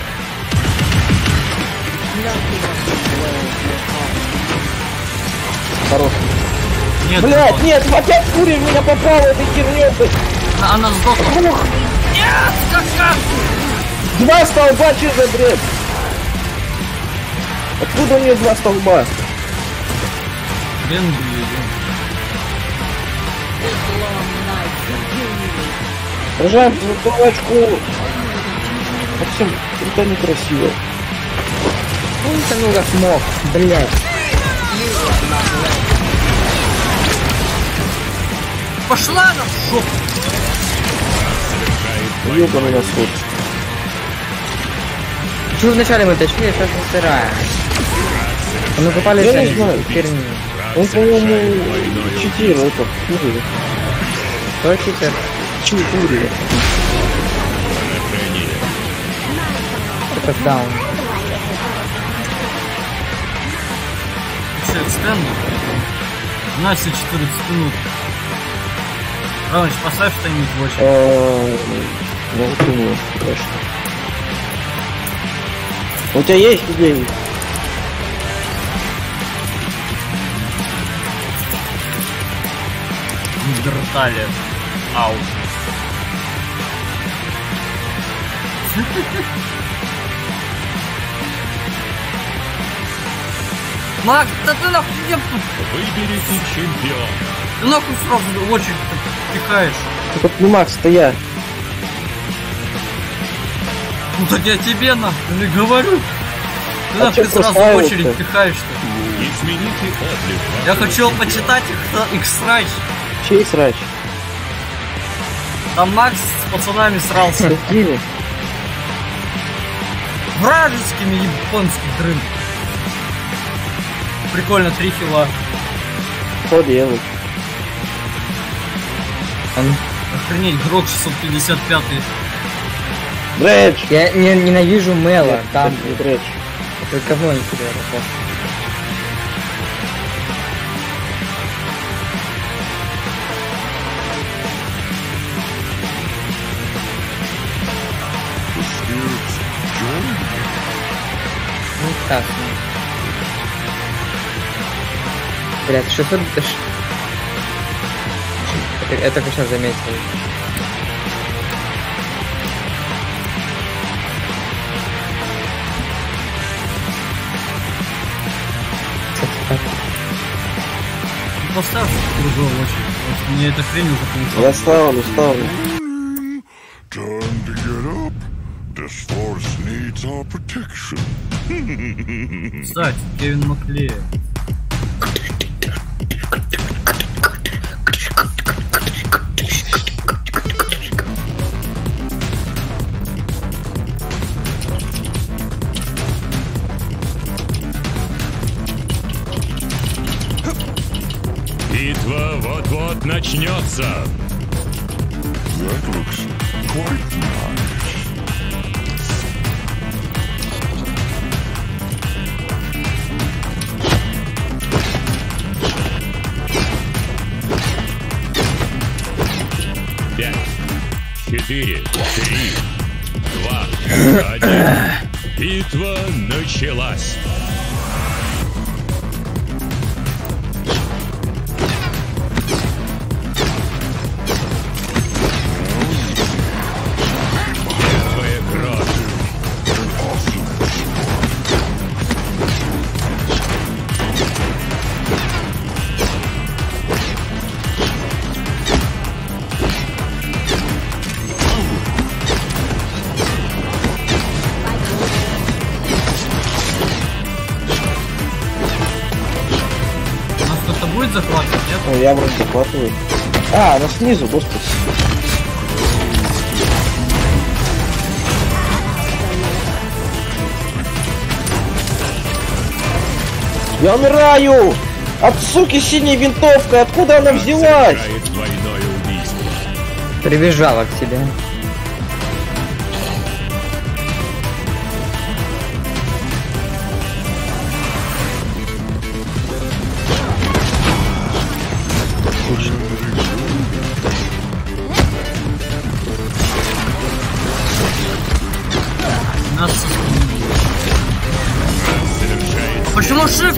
Хорош. Нет, Блять, вот. нет, опять в меня попала этой хернёй. Она, она сдохла. Ух, Нет, как как? Два столба, что за бред? Откуда у нее два столба? Блин, блин. Рожаем золотовочку. Максим, это некрасиво. Он тянул как мог, блядь. Пошла она в жопу. Ёбаный насход. Чего вначале мы тащили, сейчас мы вторая. А мы попали Я не знаю. в херню. Он, по-моему, читер, это, фурия. Кто читер? Чу, фурия. Это даун. Все, экстенду. На все 14 минут. Равныч, поставь что-нибудь. Э, Я вот думаю, конечно. У тебя есть идеи? Вертали. Ау. Макс, да ты нахуй мне Выберите чемпион. ты нахуй сразу в очередь пихаешь. Это не Макс, это я. Ну так я тебе нахуй и говорю. Ты А нахуй чё сразу в очередь пихаешь-то. Измените облик Я хотел почитать их, их срач. Чей срач? Там Макс с пацанами срался. Какими? Вражескими японских рынок. Прикольно, три хила. Что делать? Охренеть, Грок 655 Дредж! Я не, ненавижу Мела, там не Дредж. это говно не просто. Ну так. ну. Тут... ш- Это, сейчас заметил. Поставь очередь. Вот Мне эта хрень уже помешала. Я ставлю, ставлю. Time to get up. This force needs our protection. Кстати, Кевин Маклея. Начнется. Будет захватывать, нет? Ой, я вроде захватываю. А, она снизу, господи. Я умираю! От суки синей винтовка, откуда она взялась? Прибежала к тебе.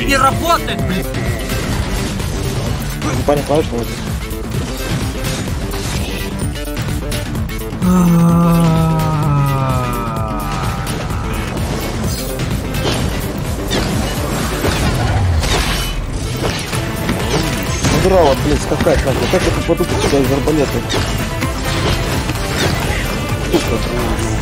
Не работает, блин? Не понял, клавиш, вот. Здорово, блин, скакать надо. Как это попаду под сюда из арбалета? Сука.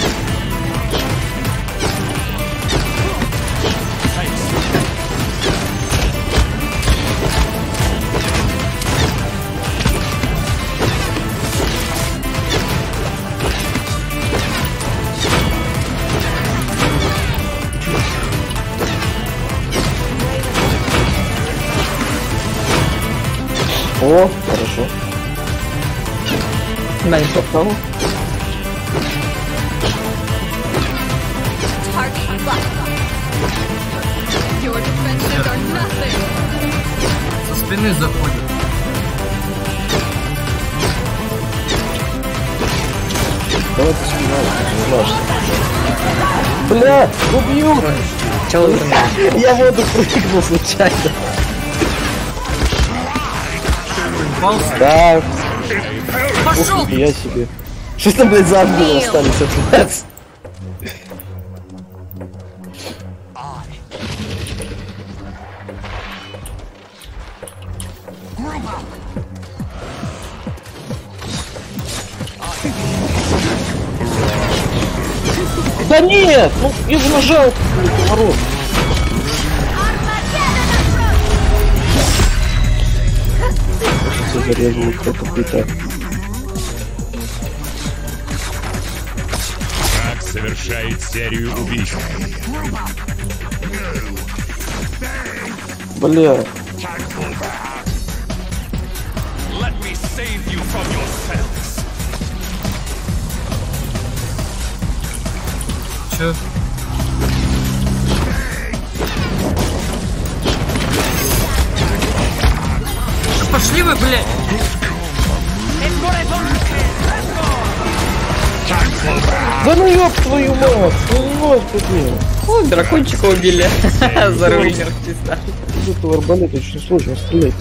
О, хорошо. Defenses are nothing. Со спины заходит. Давай ты спиной, не Бля, убью! Чего ты Я воду прыгнул случайно. Упался. Да, Пошел! я себе. Что там, блядь, за ангелы остались от нас? Да нет! Ну, я же нажал, блин, зарезал кто-то какой-то. Враг совершает серию убийств. Бля. Чё? Пошли вы, блядь! Да ну ёб твою мать! Ну господи! О, дракончика убили. Заруинил чисто. Из этого арбалета очень сложно стрелять.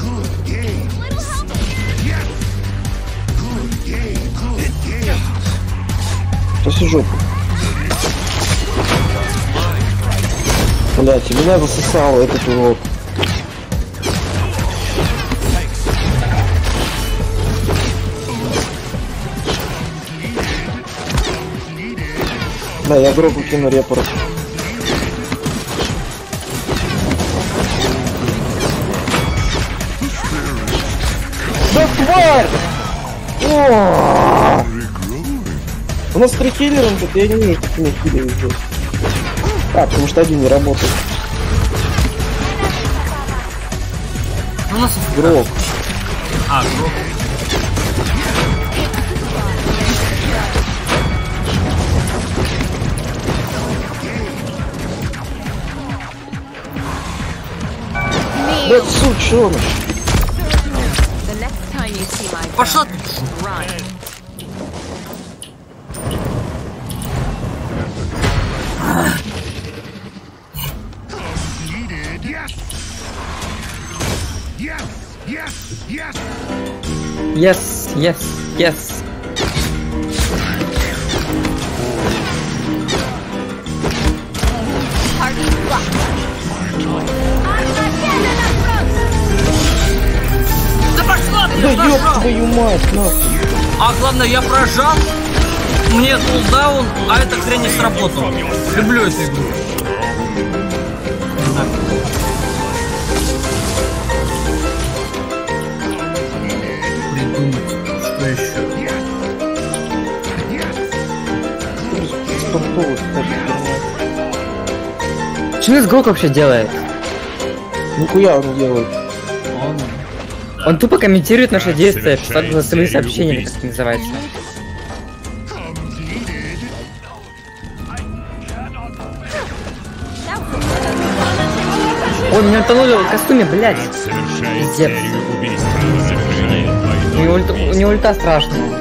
Сейчас жопу. Блять, меня засосало этот урод. Да, я гробу кину репор. Да тварь! О! У нас три киллера, тут я не умею такими хилерами здесь. А, потому что один не работает. У нас... Гроб. А, гроб. Да сучонок. The next time you see my Пошла ты. run. Yes, yes, yes. Мать, нахуй. А главное, я прожал, мне кулдаун, а эта хрень не сработала. Люблю эту игру. Придумать, что еще? Спортовый. Что у нас Грок вообще делает? Нихуя он делает. Он... Он тупо комментирует наши действия, писать голосовые сообщения, как это называется. Ой, меня утонули в костюме, блядь. Пиздец. У него, ульта, у него ульта страшная.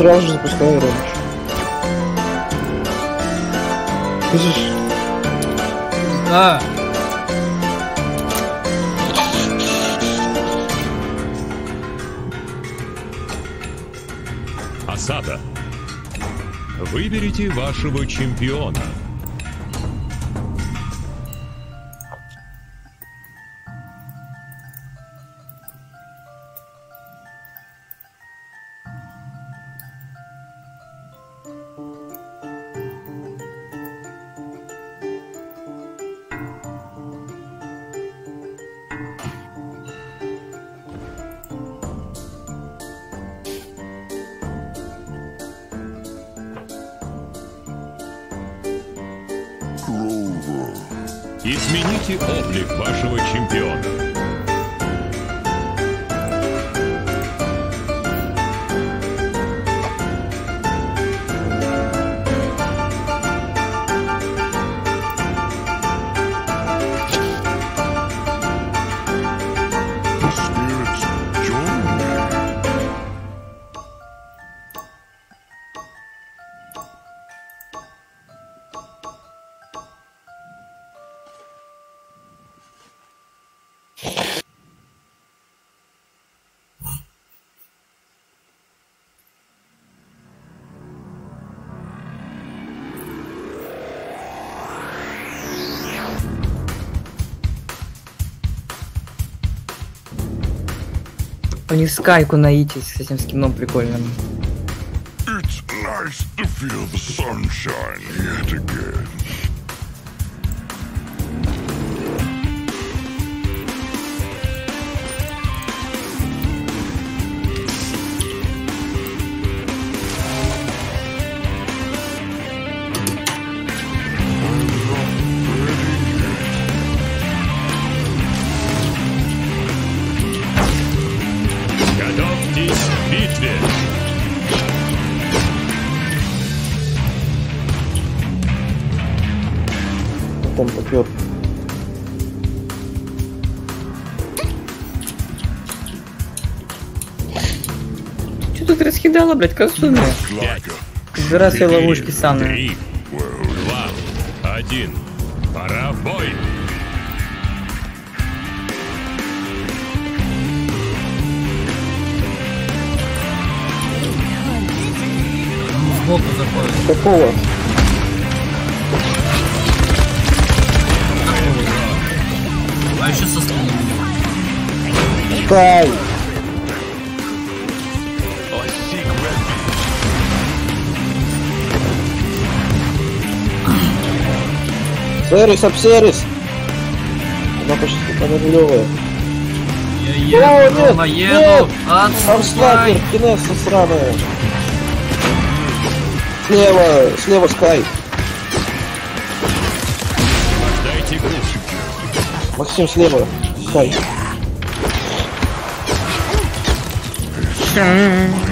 Сразу же запускаю ромыч. Слышишь? Да. Осада. Выберите вашего чемпиона. Них скайку наитись с этим скином прикольным. It's nice to feel the sunshine yet again. Там попер. Что тут раскидала, блядь, a Забирай свои ловушки сам. Три, два, один. Пора в бой! Сбоку заходит. Какого? Тай! Сервис, обсервис! Она почти подорлевая. Я О, еду, нет, Рома, нет! еду. Там Отступай. снайпер, кинесса сраная. Слева, слева Скай. Максим слева. Скай. Бля.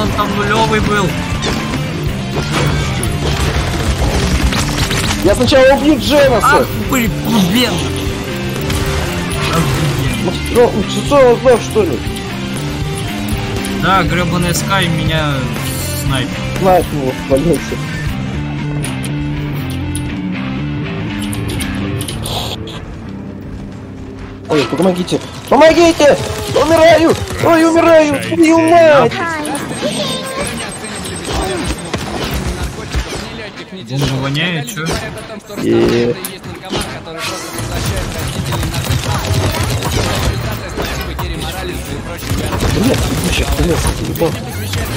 Он там нулевый был. Я сначала убью Дженоса! Ах, блин, блин. Ну, что, знак, что ли? Да, гребаный Скай меня снайпер. Его, валился. Ой, помогите! Помогите! Умираю! Ой, умираю! Твою мать! Воняет, чё? И... Нет, сейчас, нет,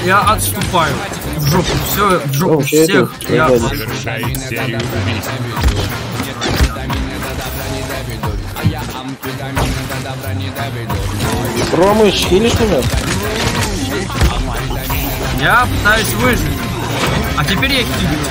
Я отступаю. В жопу, все, в жопу О, я иду, всех. я. Ромыч, хилишь меня? Я пытаюсь выжить. А теперь я тебя.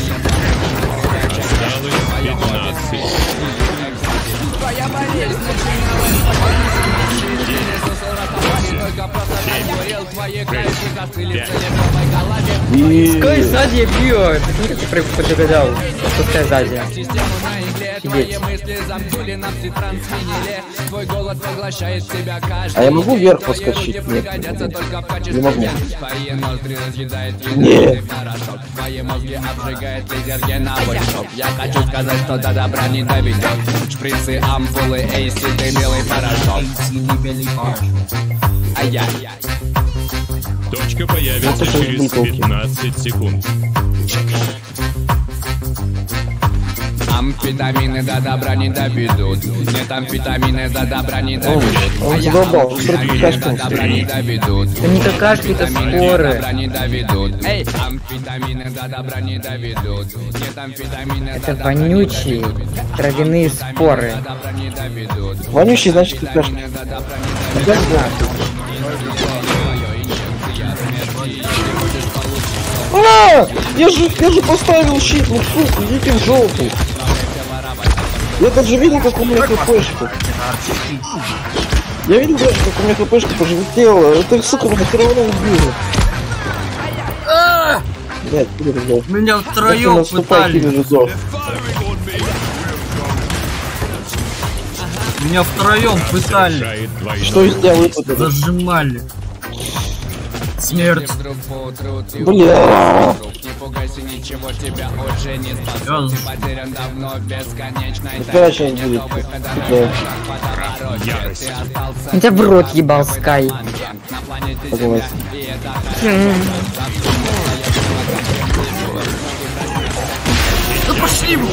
И... Скай сзади я бью, почему ты при- подгадал? Что Скай сзади? Сидеть. А я могу вверх поскочить? Нет, не могу. Нет. Я хочу сказать, что до добра не доведет Шприцы, ампулы, эйси, ты белый порошок Ай-яй Точка появится Вот это через выколки. 15 секунд. амфетамины до добра не доведут Нет, амфетамины до добра не доведут он А задолбал, амфетамины срочно до добра не какашки, это споры. Эй, амфетамины до добра не доведут Нет, амфетамины Это вонючие травяные споры. Вонючий, значит, какашка. Да нахуй. А! Я же, я же поставил щит, ну сука, идите в жопу. Я даже видел, как у меня хпшка. Я видел даже, как у меня хпшка пожелтела. Это, сука, меня все равно убило. Ты взял? Меня втроем пытали. Меня втроем пытали. Что из тебя? Зажимали. Смерть. Бля. Не пугайся, ничего тебя уже не спасут Чё? Ты потерян давно, бесконечной Какая сейчас будет? Ярость. Ты остался Я тебя в рот ебал, Скай. на планете Согласен. И это Да пошли вы!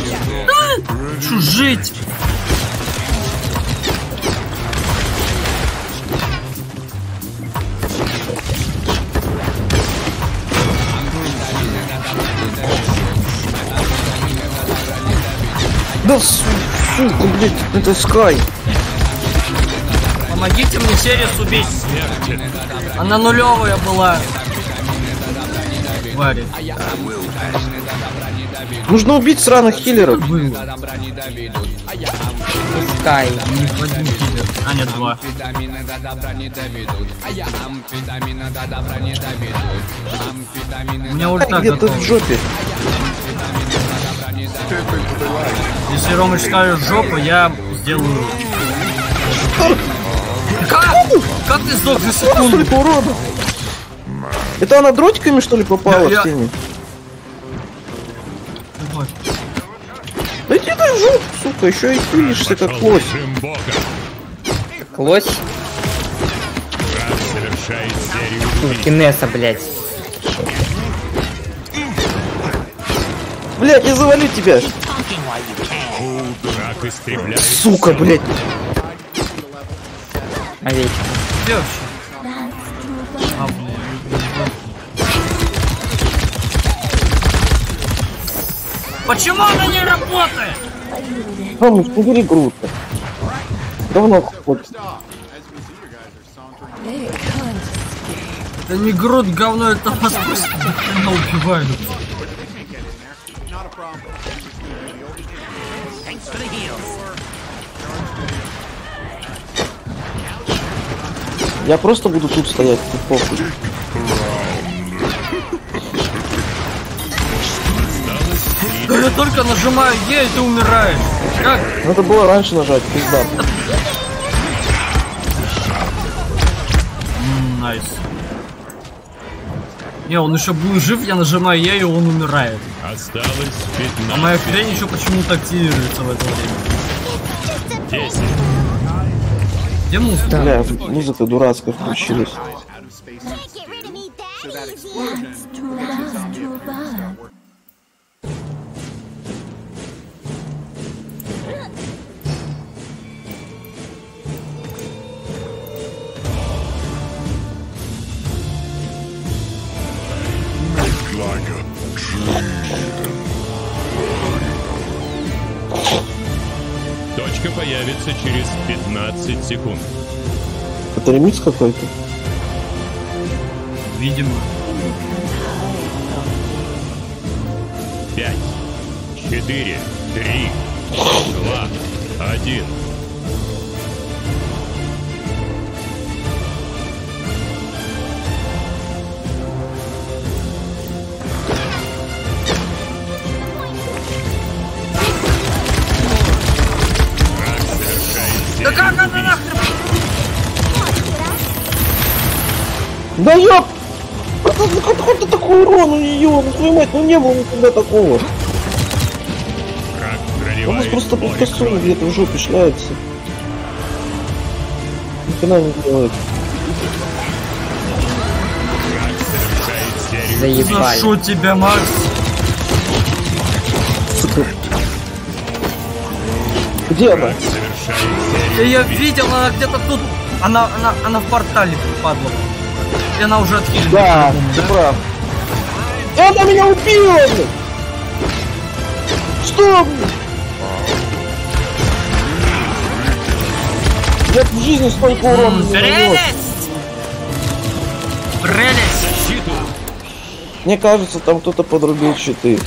Да су- сука, блядь, это Скай. Помогите мне Серис убить. Она нулевая была. Твари. Нужно убить сраных хиллеров. Скай. Один киллер. А, нет, два. А У меня ульта Где-то готова. в жопе. Если Ромыч скажет жопу, я сделаю... Как? Как ты сдох за секунду? Урона? Это она дротиками, что ли, попала Я- в тени? Да иди ты в жопу, сука, еще и пилишься как лось. Лось. Кинеса, блядь. Блядь, я завалю тебя. Сука, блядь. Овечка. А. Почему она не работает? Ромыч, не бери грудь-то. Давно can't Это не груд говно, это вас просто нахрена убивают. Я просто буду тут стоять, тут похуй. Да я только нажимаю Е, и ты умираешь. Как? Надо было раньше нажать, пизда. Nice. Не, он еще был жив, я нажимаю Е, и он умирает. Осталось А моя 15. хрень еще почему-то активируется в это время. 10. Где музыка? Бля, музыка дурацкая включилась. A Точка появится через 15 секунд. Это ремикс какой-то? Видимо. 5, 4, 3, 2, 1. Да ёп! Это ну какой-то такой урон у нее, ну твою мать, ну не было никогда такого. У нас просто крови. где-то в жопе шляется. Ни хрена не делает. Заебали. что тебя, Макс? Сука. Где она? Я ее видел, она где-то тут. Она, она, она в портале падла. И она уже отхилила. Да, ты прав. И она меня убила! Что? Я в жизни столько урона не. Прелесть! Прелесть! Мне кажется, там кто-то подрубил щиты.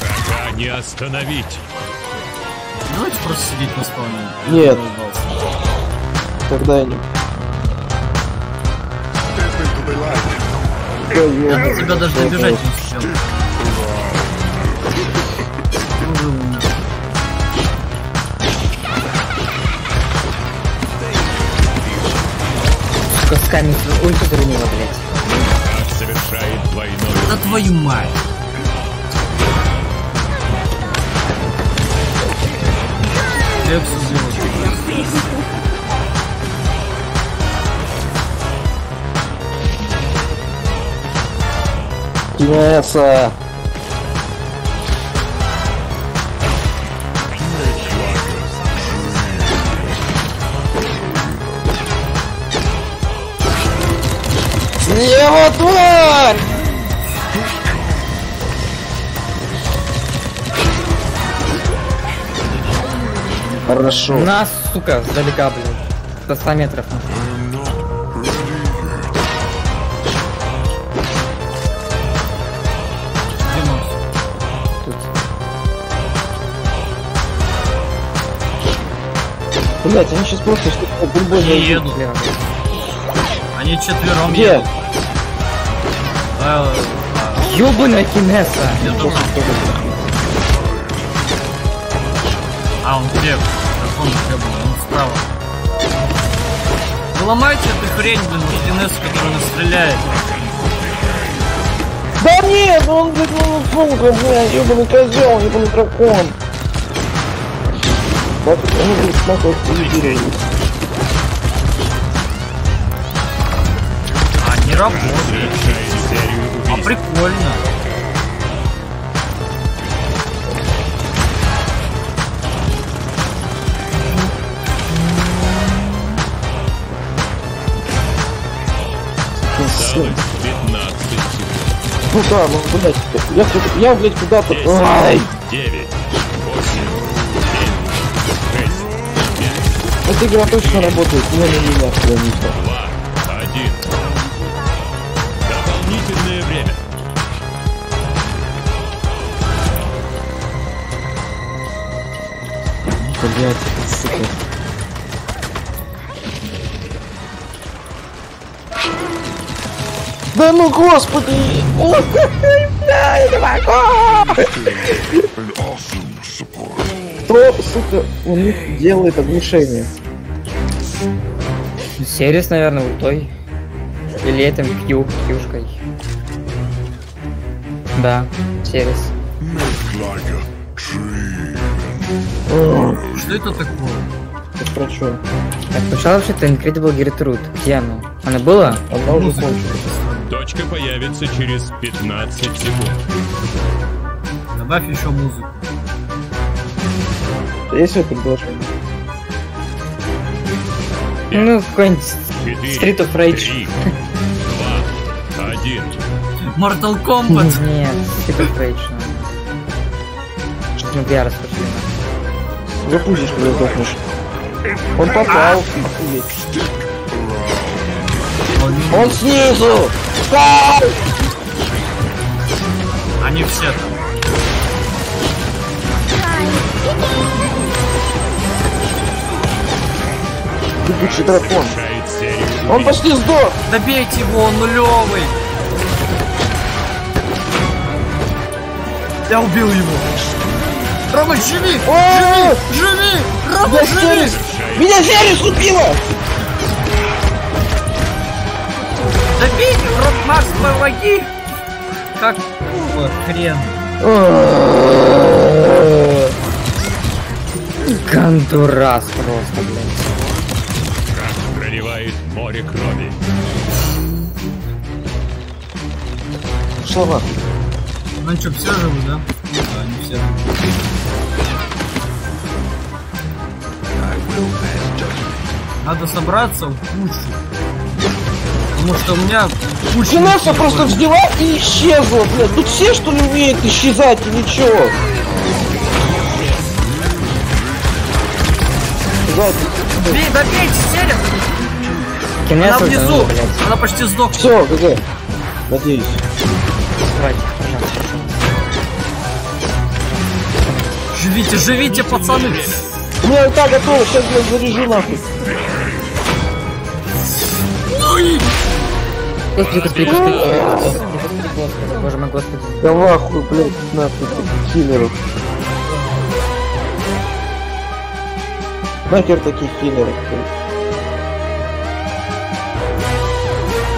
Врага не остановить. Давайте просто сидеть на спавне. Нет. Когда-нибудь. Да, ёбаный, Тебя даже добежать не успел. Кусками ульту зарунила, блядь. Враг совершает двойной Да твою мать! Кинется. Слева, тварь! Хорошо. Нас, сука, сдалека, блядь. До 100 метров. Они просто что-то бульбой Не едут. Они четвером Где? едут. Ёбаная кинеса! А, он где? Как он где был? Он справа. Вы ломайте эту хрень, блин, Кинес, который нас стреляет. Да нет, он, блядь, ну, сука, блядь, ебаный козел, ебаный дракон. Вот, они, блядь, смогут телевизировать. Работает. А прикольно. Осталось 15 секунд. Ну да, ну, блядь, я, куда- я, блядь, куда-то... Ай! 9, 8, 7, 6, Эта игра точно работает, не на меня, хранится. Блядь, сука. Да ну господи! Ой, бля, я не могу! Кто, сука, у них делает оглушение? Сервис, наверное, ультой. Или этим кью, кьюшкой. Да, сервис. Что это такое? Это про что? Так, сначала вообще-то Incredible Gertrude. Где она? Она была? Она уже кончилась. Точка появится через 15 секунд. Добавь еще музыку. Есть это предложение? Ну, какой-нибудь 4, Street of Rage. 3, 2, 1. Mortal Kombat. Нет, Street of Rage. надо. Что мы в ярость пошли. Запустишь, когда сдохнешь. Он попал. Он снизу! Ай! Они все там. Ебучий дракон. Он почти сдох! Добейте его, он нулевый. Я убил его. Рома, живи! О! Живи! Живи! Рома, живи! Меня Серис убила! Добейте! Роб, Макс, помоги! Какого хрена? Гондурас просто, блядь. Враг проливает море крови. Слова. Ну что, все живы, да? Да, они все живы. Надо собраться в кучу. Потому что у меня куча... Финесса просто взяла и исчезла, блядь. Тут все, что ли, умеют исчезать или чё? Бей, добейте, селят! Кинесу Она внизу! Она почти сдохла. Все, ГГ. Надеюсь. Давайте, Живите, живите, пацаны! У меня ульта готова, сейчас, блядь, заряжу нахуй. Господи, господи, господи. Господи, господи, господи. Боже мой, господи. Да в ахуе, блядь, нахуй, таких хиллеров. Нахер таких хиллеров, блядь.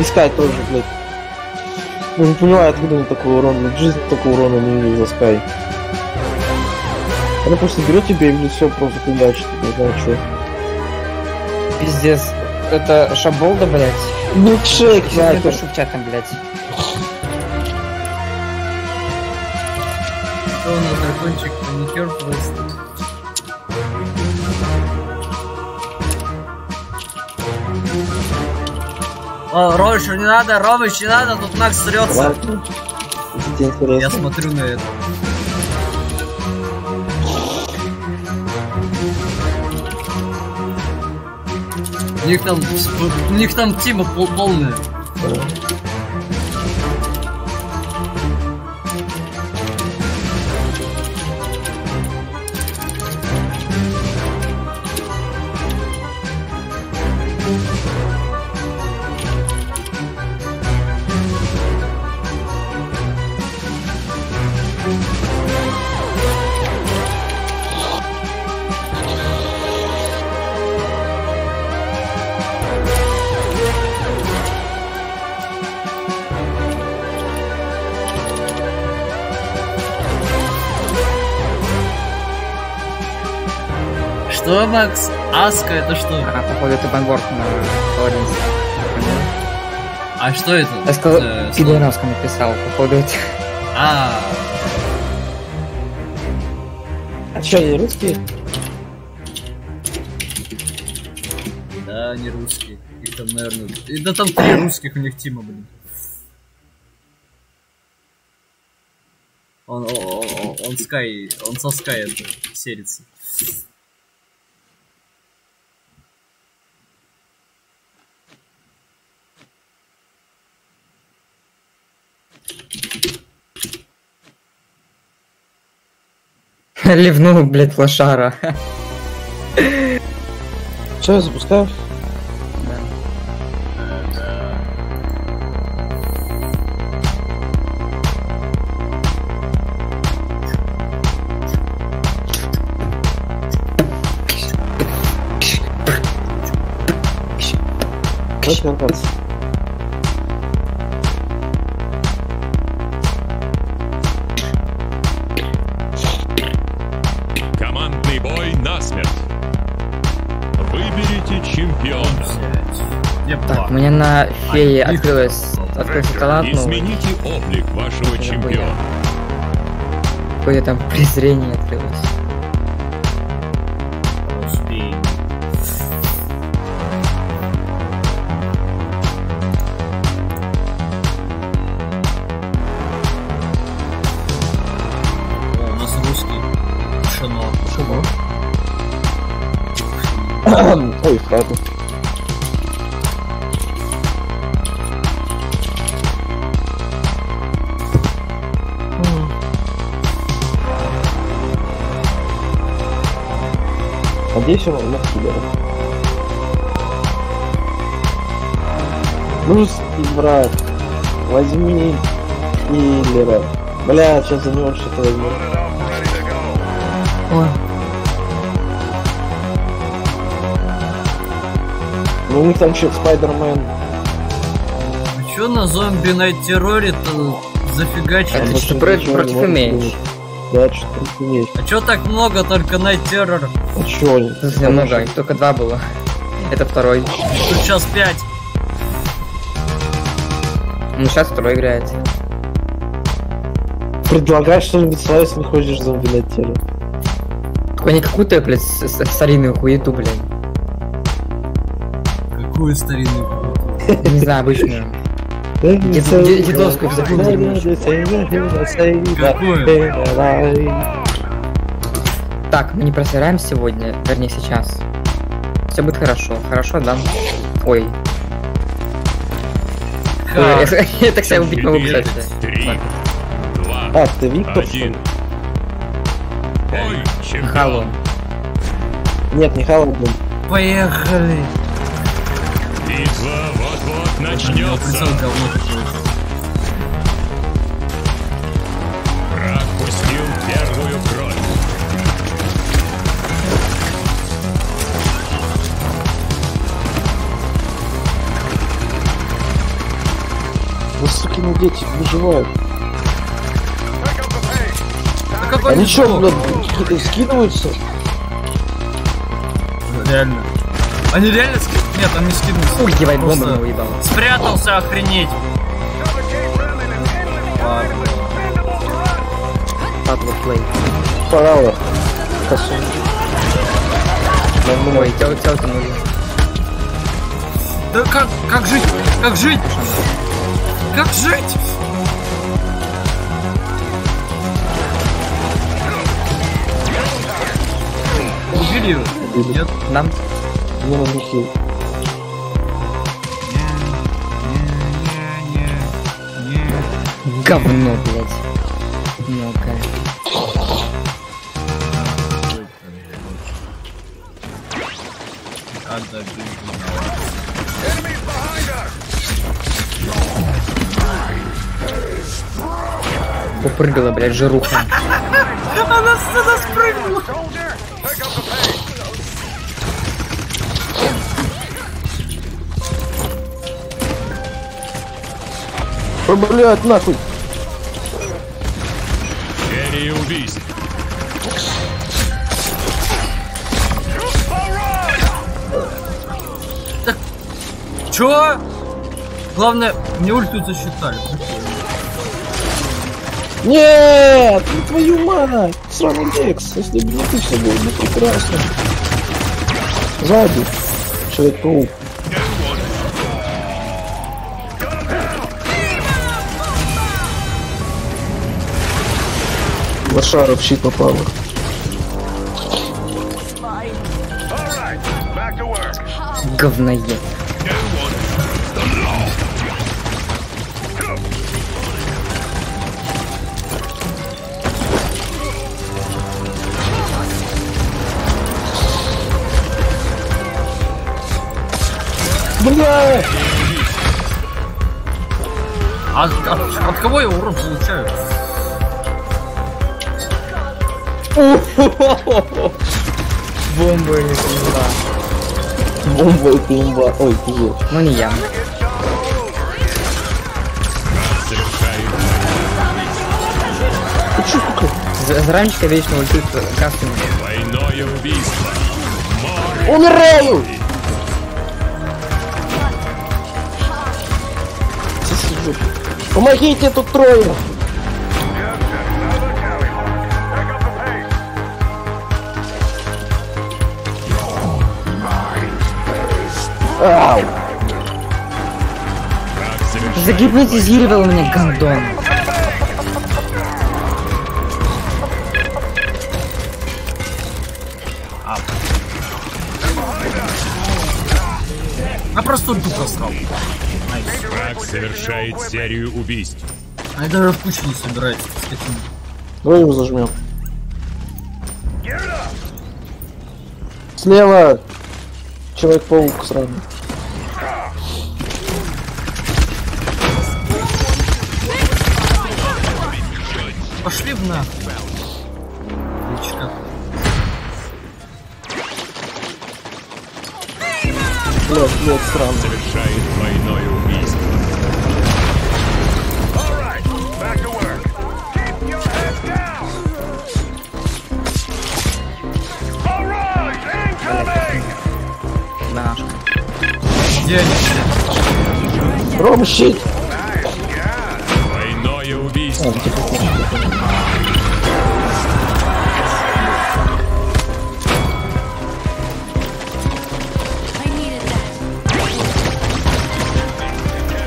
Искать тоже, блядь. Ну не понимаю, откуда он такой урон, жизни такого урона не видел за Скай. Она просто берет тебя и в лицо просто фигачит, не знаю что. Пиздец. Это шаболда, блядь. Милкшейк, Я в чатом, блядь. Что у нас дракончик маникюр просто. О, Ромыч, не надо, Ромыч, не надо, тут Макс срется. Я смотрю на это. Них там, у них там пол- полная. Макс? Аска это что? А, походу, это банворд на Паладинс. А что это? Я сказал, Э, написал, походу, это... А, А что, они русские? да, они русские. Их там, наверное... Да там три русских у них тима, блин. Он, он, он, он Скай, он со Скай это, серится. Ливнул, блядь, лошара. Что, я запускаю? Давайте их- открылась, открылся талант, ну, Измените облик вашего чемпиона. какое там презрение открылось. Он на киллера. Русский брат, возьми киллера. Бля, сейчас за него что-то возьму. Ой, Ну у них там что, Спайдермен. Вы чё на зомби на терроре-то зафигачили? Это Он что, против- против имеешь? Да, что то есть. А чё так много только на террор? А чё тут много, их только два было. Это второй. Тут сейчас пять. Ну, сейчас второй играет. Предлагай что-нибудь свое, если не хочешь зомби на теле. Только не какую-то, блядь, старинную хуету, блядь. Какую старинную? Не знаю, обычную. Дед- дед- Дедовскую всякую дерьмо. Так, мы не просираем сегодня, вернее сейчас. Все будет хорошо. Хорошо, да? Ой. Ой, Как? Я так себя убить могу, кстати. Три, два, А, ты Виктор? один. чемпион. Хало. Нет, не Халл был. Поехали. Битва вот-вот начнется. Сукины дети, выживают. А какой Они звук? блядь, скидываются? Реально. Они реально ски... Нет, он не скинулся. Фу, ебать, бомба уебала. Спрятался, охренеть. Ладно. Падла плей. Парала. Косу. Ой, тебя тебя утянули. Да как, как жить? Как жить? Как жить? Убили его? Нет? Нам? Мне нужен хил. Говно, блядь. Мелкое. Упрыгала, блядь, жируха. Она сюда спрыгнула. Ой, блядь, нахуй. Серия убийств. Чё? Главное, мне ульту засчитали. Нет, ну твою мать. Сраный Лекс. Если бы не ты, все было бы прекрасно. Сзади. Человек-паук. Лошара в щит попала. Говноед. Бля! А от, от кого я урон получаю? Бомба или пизда. Бомба и пимба. Ой, пиздец. Ну не я. Ты чё? З- Заранчика вечно ультует кастами. двойное убийство. Умираю! Помогите, тут трое! Ау! Загипнотизировал меня гандон. А просто ульту просрал. Совершает серию убийств. Они даже в кучу не собираются, скотина. Давай его зажмем. Слева! Человек-паук сраный. Oh shit! Двойное убийство.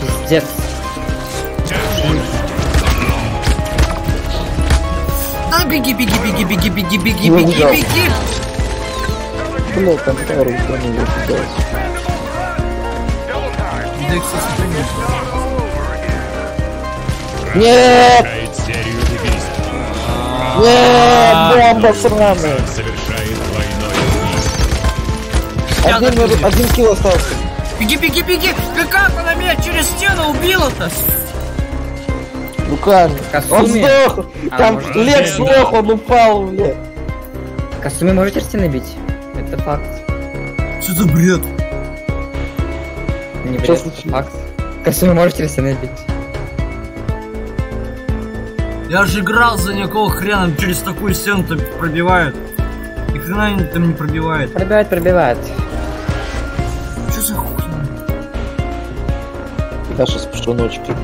Пиздец. А беги, беги, беги, беги, беги, беги, беги, беги. Блок, там пару, там его сидел. Дексис, конечно. Нет! Совершает серию убийств. Нет! Бомба сраная! Один, один килл остался. Беги, беги, беги! Да как она меня через стену убила-то? Руками. Касуми? Он сдох! А, Там да. сдох, он упал, бля. Костюмы можете стены бить? Это факт. Что за бред? Не бред, факт. Костюмы можете стены бить? Я же играл за никакого хрена через такую стену то пробивают. И хрена они там не пробивает. Пробивает, пробивает. Что за хуйня? Даша с пшеночки.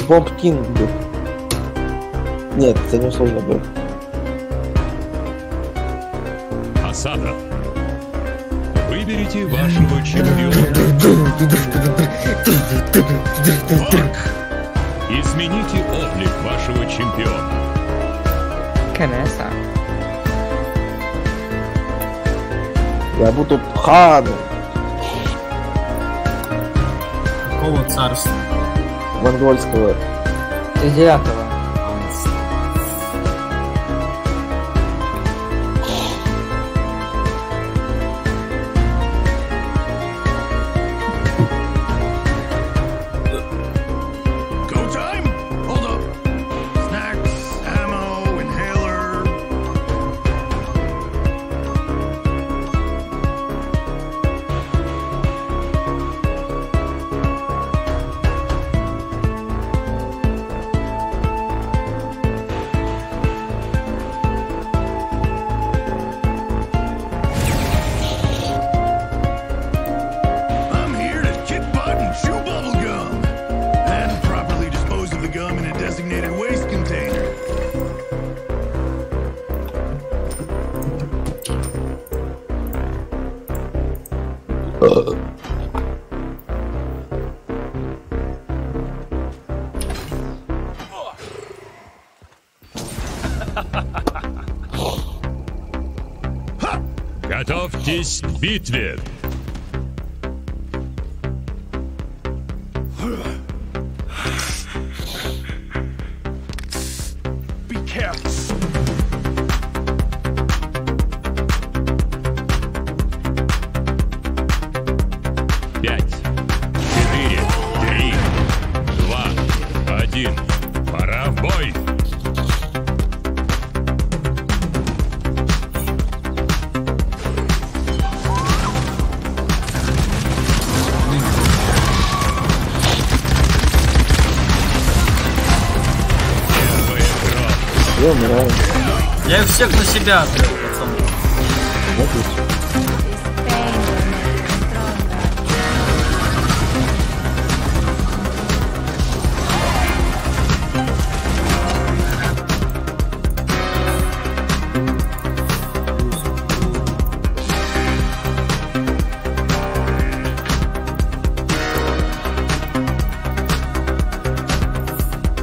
Бомб Кинг был. Нет, это не сложно было. Осада. Выберите вашего чемпиона. Фак. Измените облик вашего чемпиона. Конечно. Я буду ханом Какого царства? монгольского. девятого. Битве. Кровь. Я их всех на себя отвел, пацаны.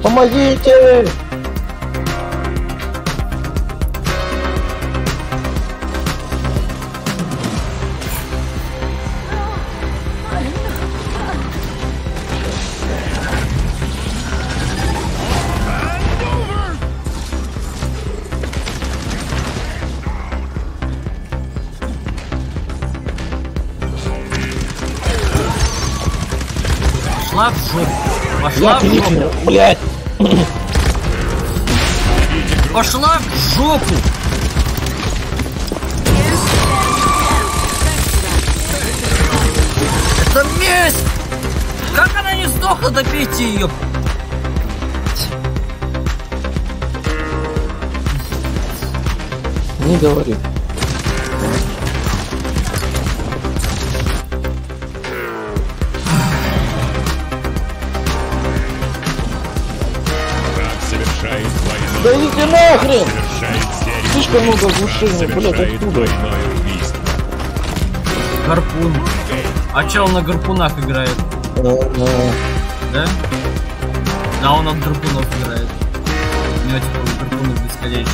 Помогите! Пошла в жопу. блядь! Пошла в жопу. Это месть! Как она не сдохла, добейте ее! Не говори. Идите нахрен! Слишком много оглушения, блядь, откуда? Гарпун. А чел на гарпунах играет, Э, да? Да, он от гарпунов играет. У него типа гарпуны бесконечные.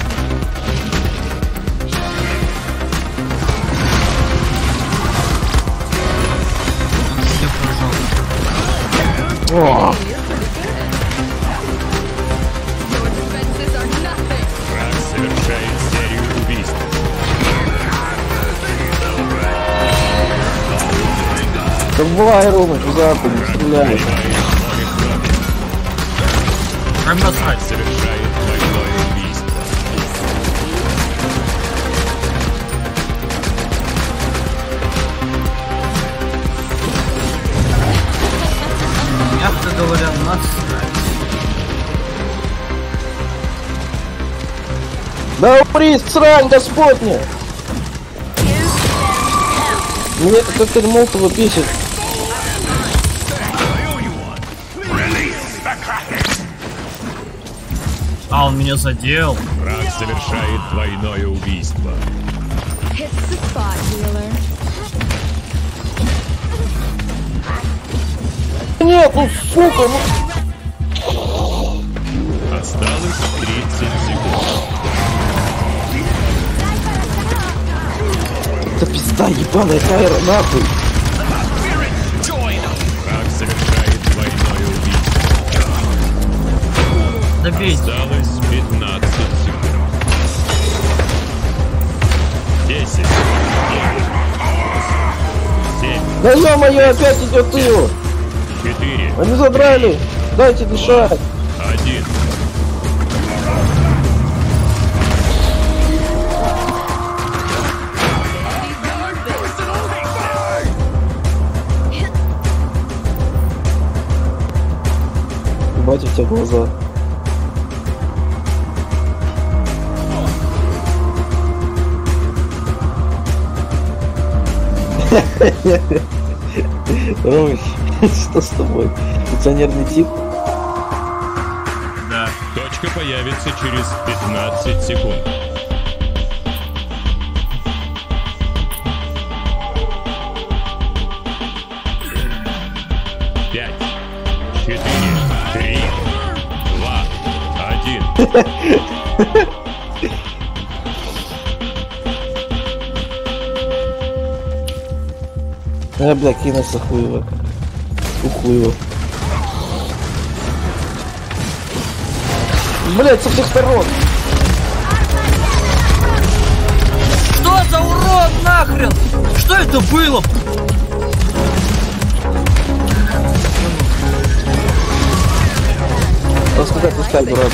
О, давай, Рома, куда ты не стреляешь? Прям насрать. Мягко говоря, насрать. Да умри, срань, господня! Мне как-то Молотова бесит. Меня задел. Враг совершает двойное убийство. Нет, ну сука, ну Осталось 30 секунд. это пизда ебаная Кайра, нахуй. Враг совершает двойное убийство. Добейте. Да ё-моё, опять идет его. 4. Они задрали. Дайте дышать. 1. Ебать у тебя глаза. Ромыч, что с тобой? Нервный тик? Да. Точка появится через 15 секунд. Пять, четыре, три, два, один. А, бля, кинулся хуево. Ухуево. Блять, со всех сторон. Что за урод нахрен? Что это было? Рассказать, пускай, дурак.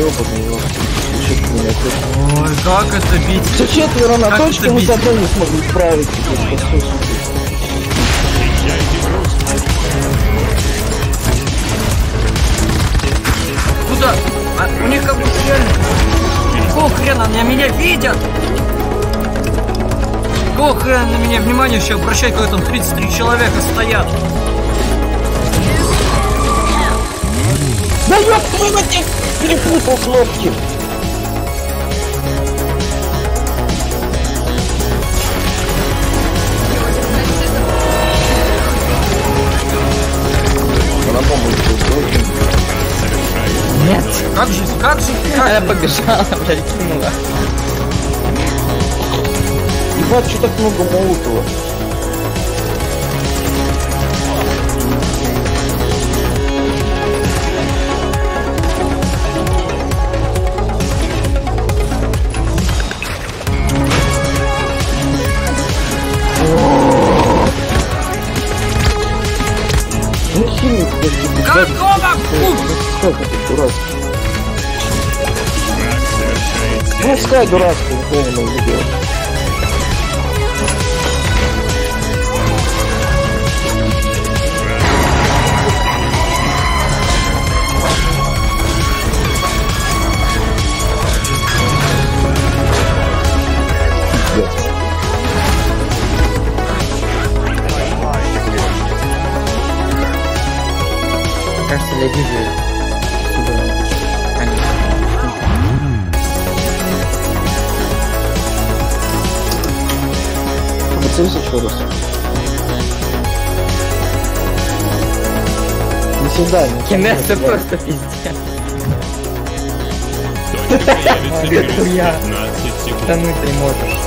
Ёбаный его. Ой, как это бить? Все четверо на Как точке, мы с одной не смогли справиться. Куда? А, у них как бы реально... Какого хрена они меня видят? Какого хрена на меня внимание вообще обращать, когда там 33 человека стоят? Да ёб твою мать, перепутал кнопки. Нет. Как же, как же, Она как? побежала, блядь, кинула. Ебать, что так много молотого? дурацкий. Ну, пускай дурацкий, не не может делать. Кажется, я вижу еще раз. Всегда, не Кинес это просто пиздец. Точка появится через Хуя. 15 секунд. Тонуть не можешь.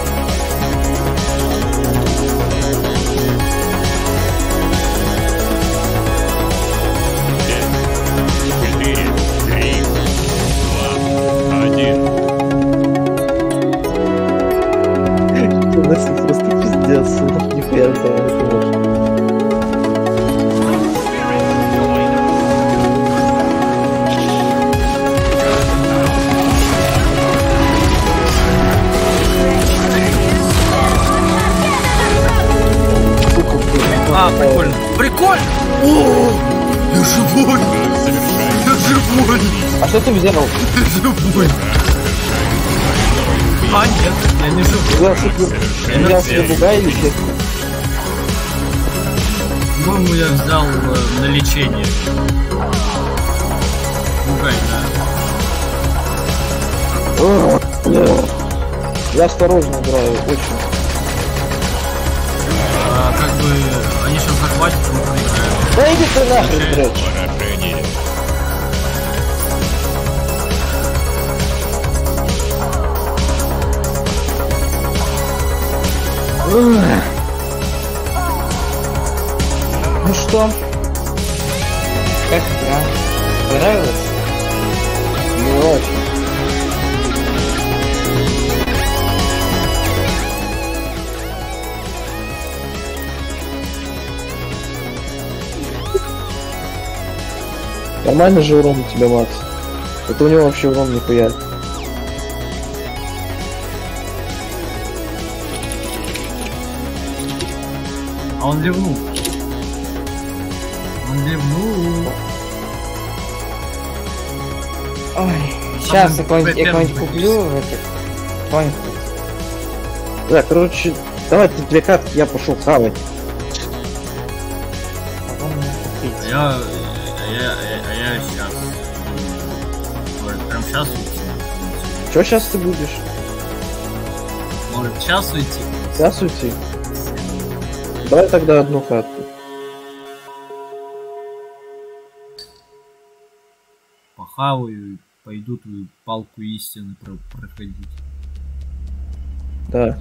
Что? По-моему, я взял э, на лечение. Бугай, да. Ugh, нет. Я осторожно играю, очень. А, как бы, они сейчас захватят, мы проиграем. Да иди ты нахрен, блядь. Ну что? Как игра? Понравилось? Не очень. Нормально же урон у тебя, Макс. Это у него вообще урон нихуя. А он ливнул. Он ливнул. Ой, сейчас я какой-нибудь я куплю в этих. Понял. Да, короче, давай ты две катки, я пошел хавать. А я, а я, а я сейчас. Может, прям сейчас уйти? Че сейчас ты будешь? Может, сейчас уйти? Сейчас уйти? Давай тогда одну катку. Похаваю и пойду твою палку истины про- проходить. Да.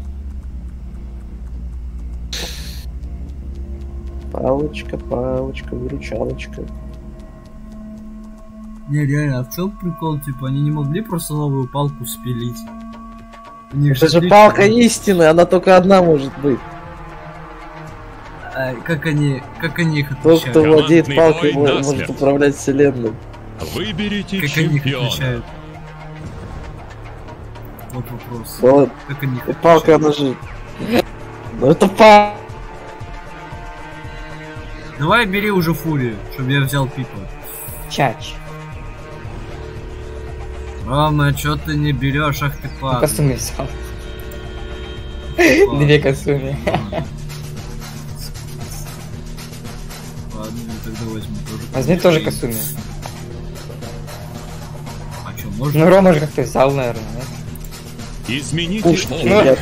Палочка, палочка, выручалочка. Не, реально, а в чем прикол? Типа, они не могли просто новую палку спилить? Это же палка истины, она только одна может быть. А, как они, как они их Тот, отличают? кто владеет палкой, бой мо- насмерть. может управлять вселенной. Выберите Как они их чемпиона. отличают? Вот вопрос. Вот, Как они их палка, она же... Ну это палка. Давай бери уже фурию, чтобы я взял пипа. Чач. Рома, чё ты не берешь, ах ты Ну. Касуми взял. Ладно. Две Касуми. Тогда возьму тоже. Возьми тоже Касуми. А чё, можно? Ну, Рома же как-то взял, наверное, нет? Измените область. нельзя.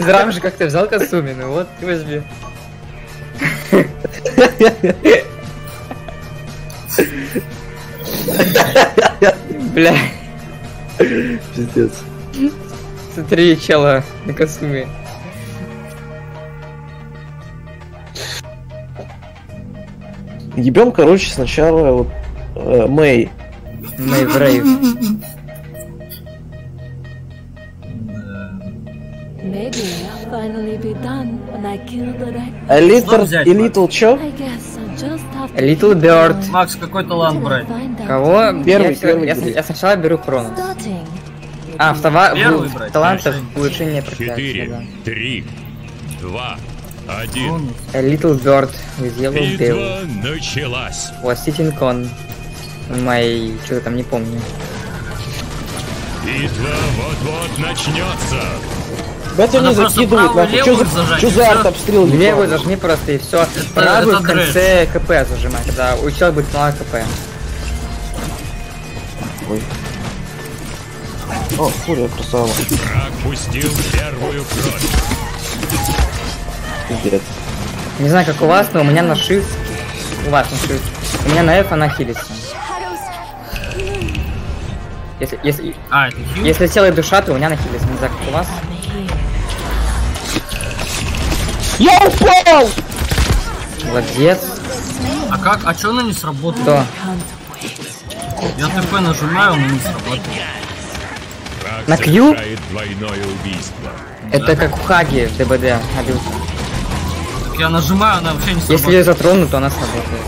Зрам же как-то взял Касуми, ну вот, ты возьми. Бля, Пиздец. смотри, чела на Касуми. Ебем, короче, сначала вот э, Мэй. Мэй Брейв. A little, a little чё? Little Bird. Макс, какой талант брать? Кого? Первый, я, первый. Я, я, я сначала беру Хрону. А, в, тава... в, в талантах улучшение 4, 3, 2, один. A Little Bird with Yellow Bill. Битва началась. Was sitting on my... Что-то там, не помню. Битва вот-вот начнется. Батя Надо не просто закидывает, правую, нахуй. Чё левую за, зажать, чё и за всё. артобстрел? Левую ебаный? зажми просто и все. Правую это в конце КП зажимай, когда у человека будет мало КП. Ой. О, фурия красава. Враг пустил первую кровь. Пиздец. Не знаю, как у вас, но у меня на shift... У вас на shift. У меня на F она хилится. Если, если, А, если тело и душа, то у меня на хилится. Не знаю, как у вас. Я упал! Молодец. А как? А чё она не сработала? Кто? Я ТП нажимаю, но не срабатывает. Враг На Q? Это как у Хаги в ДБД. обилка. Я нажимаю, она вообще не Если срабатывает. ее затрону, то она сработает.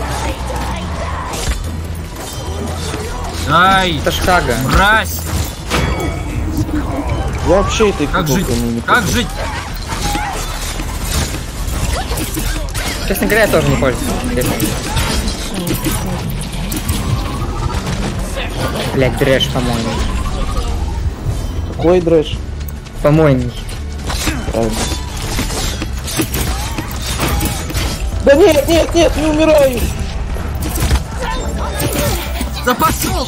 Дай! Это ж Хага. Мразь! Я вообще этой Как жить? не Как жить? Честно говоря, я тоже не пользуюсь. Блять, трэш, по-моему. Какой дрэш? По-моему. Правильно. Да нет, нет, нет, не умираю! Да пошел!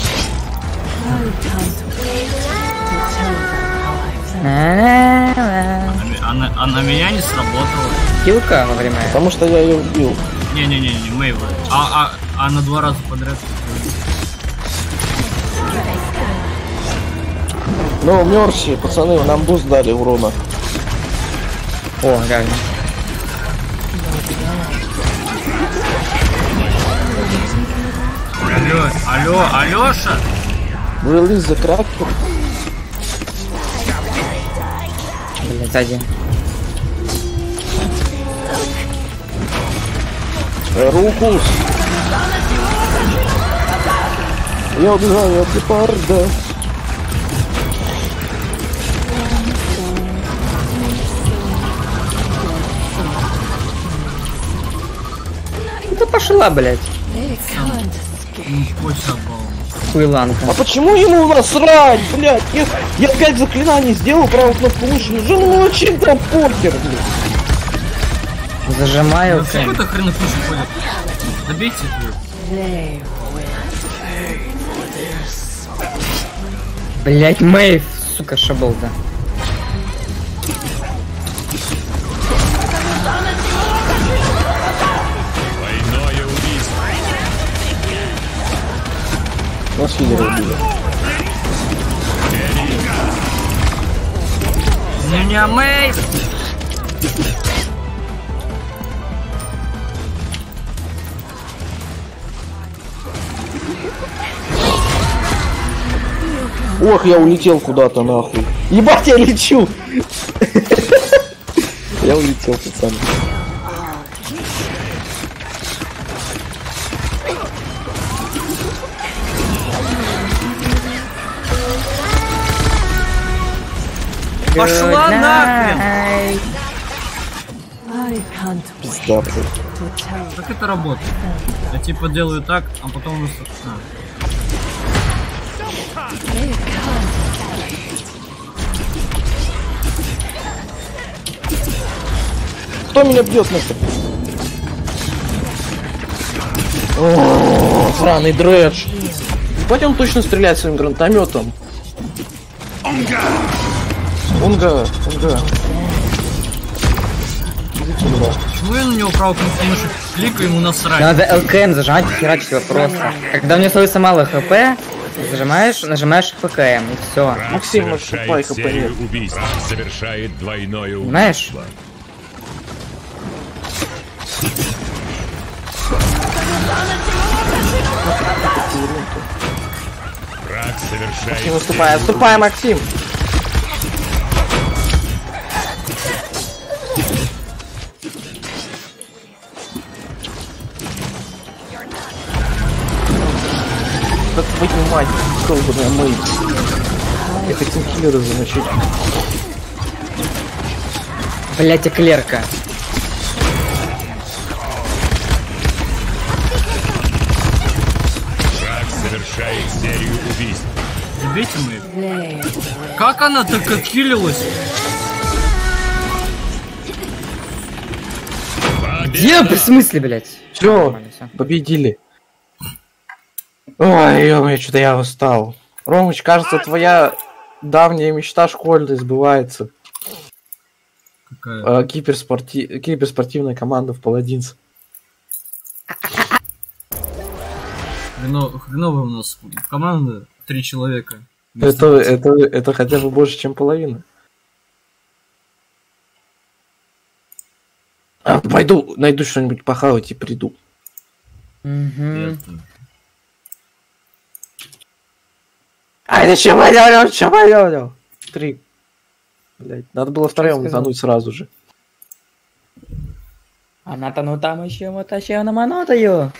А на, а меня не сработало. Килка во время. Потому что я ее убил. Не-не-не, не Мейва. А, а, а на два раза подряд. Ну, Мерси, пацаны, нам буст дали урона. О, реально. Алло, алло, Алёша! Релиз за кракер. Блять. Э, Рукус. Я убегаю от гепарда. Ну пошла, блять. Хуйланка. А почему ему насрать, блядь? Я, я пять заклинаний сделал, правую кнопку выше. Ну, ну вообще там покер, блядь. Зажимаю. Ну, какой-то хренопуш ходит. Добейте ее. Блять, Мэйв, сука, шаболда. Нас фидеры убили. Не-не, Мэй! Ох, я улетел куда-то нахуй. Ебать, я лечу! Я улетел, пацаны. Пошла нахрен! Пизда. Как это работает? Я типа делаю так, а потом... а. Кто меня бьет нахер? О, Сраный дредж. Он точно стреляет своим гранатометом. Унга! Унга, я на него правой кнопкой мыши кликаю, ему насрать? Надо ЛКМ зажимать и херачить его просто. Когда у него становится мало хп, зажимаешь, нажимаешь ПКМ и все. Максим, совершает спайка серию понять. убийств. Совершает двойное Знаешь? убийство. Враг совершает Максим, отступай, отступай, Максим! долбаная мэй. Я хотел киллера замочить. Блять, эклерка. Шаг совершает серию убийств. Видите мы? Как она так откилилась? Где? В смысле, блять? Чё? Победили. Ой, ё что-то я устал. Ромыч, кажется, твоя давняя мечта школьная сбывается. Какая? Э, киберспорти... Киберспортивная команда в Паладинс. Хрено- Хреновая у нас команда, три человека. Это, это, это хотя бы больше, чем половина. А, пойду, найду что-нибудь похавать и приду. Мгм. А это чего чего Три. Блять, надо было втроем утонуть сразу же. Она-то ну там еще мотащая на манотаю.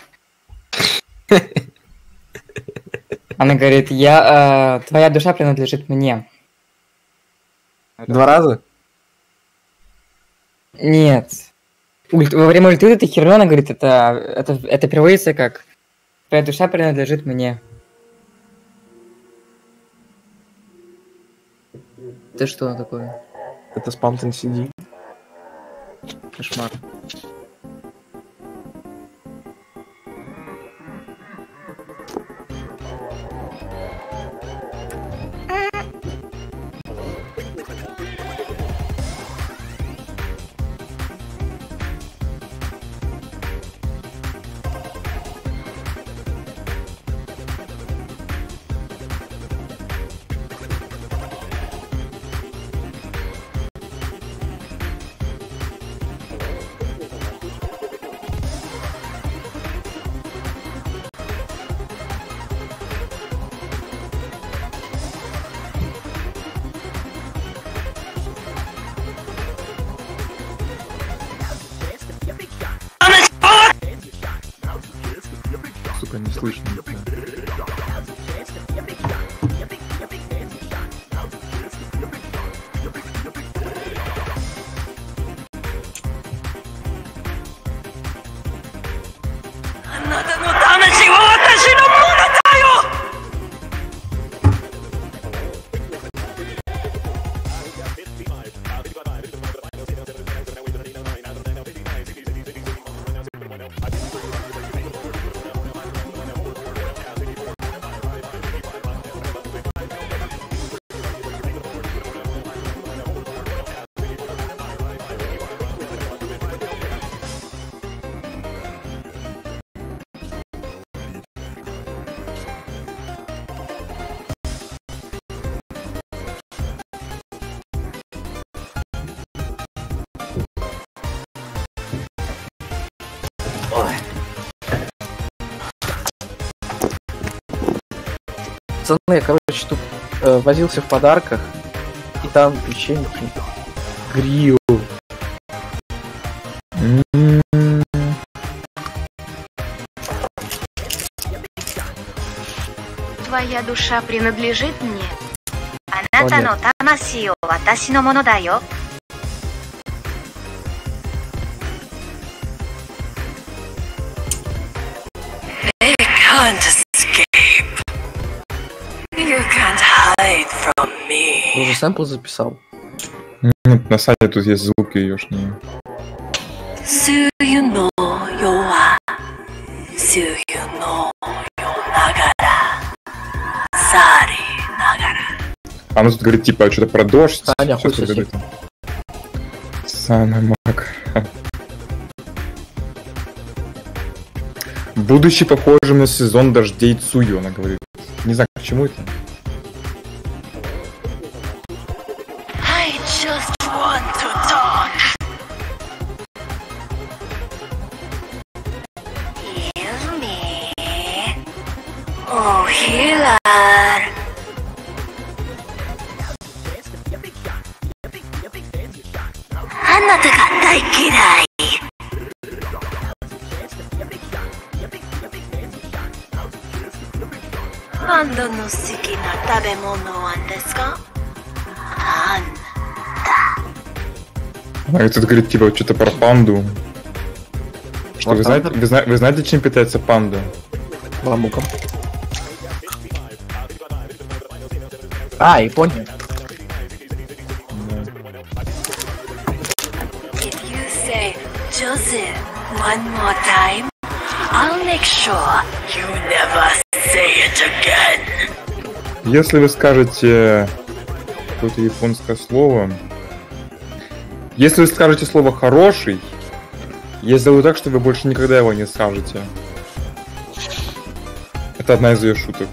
Она говорит, я, э, твоя душа принадлежит мне. Два раза? Нет. Ульт- во время ульты этой херни она говорит, это, это, это переводится как Твоя душа принадлежит мне. Это что такое? Это спамтон CD. Кошмар. Ну, я, короче, тут э, возился в подарках, и там печеньки. Грил. Твоя душа принадлежит мне. Она-то тамасио ватаси моно да йо. Уже сэмпл записал? Нет, на сайте тут есть звуки no yonagara. Sari nagara. А ну тут говорит, типа, что-то про дождь. Саня, хуй соси. Саня Мак. Будущий похожим на сезон дождей Цую, она говорит. Не знаю, к чему это. Киллер. А ну ты катай, кидай. Панду. Что, вы, знаете, вы, знаете, вы знаете, чем питается панда? Бамбуком. А, Япония. If you say Joseph, One more time. I'll make sure you never say it again. Если вы скажете какое-то японское слово, если вы скажете слово хороший, я сделаю так, что вы больше никогда его не скажете. Это одна из ее шуток.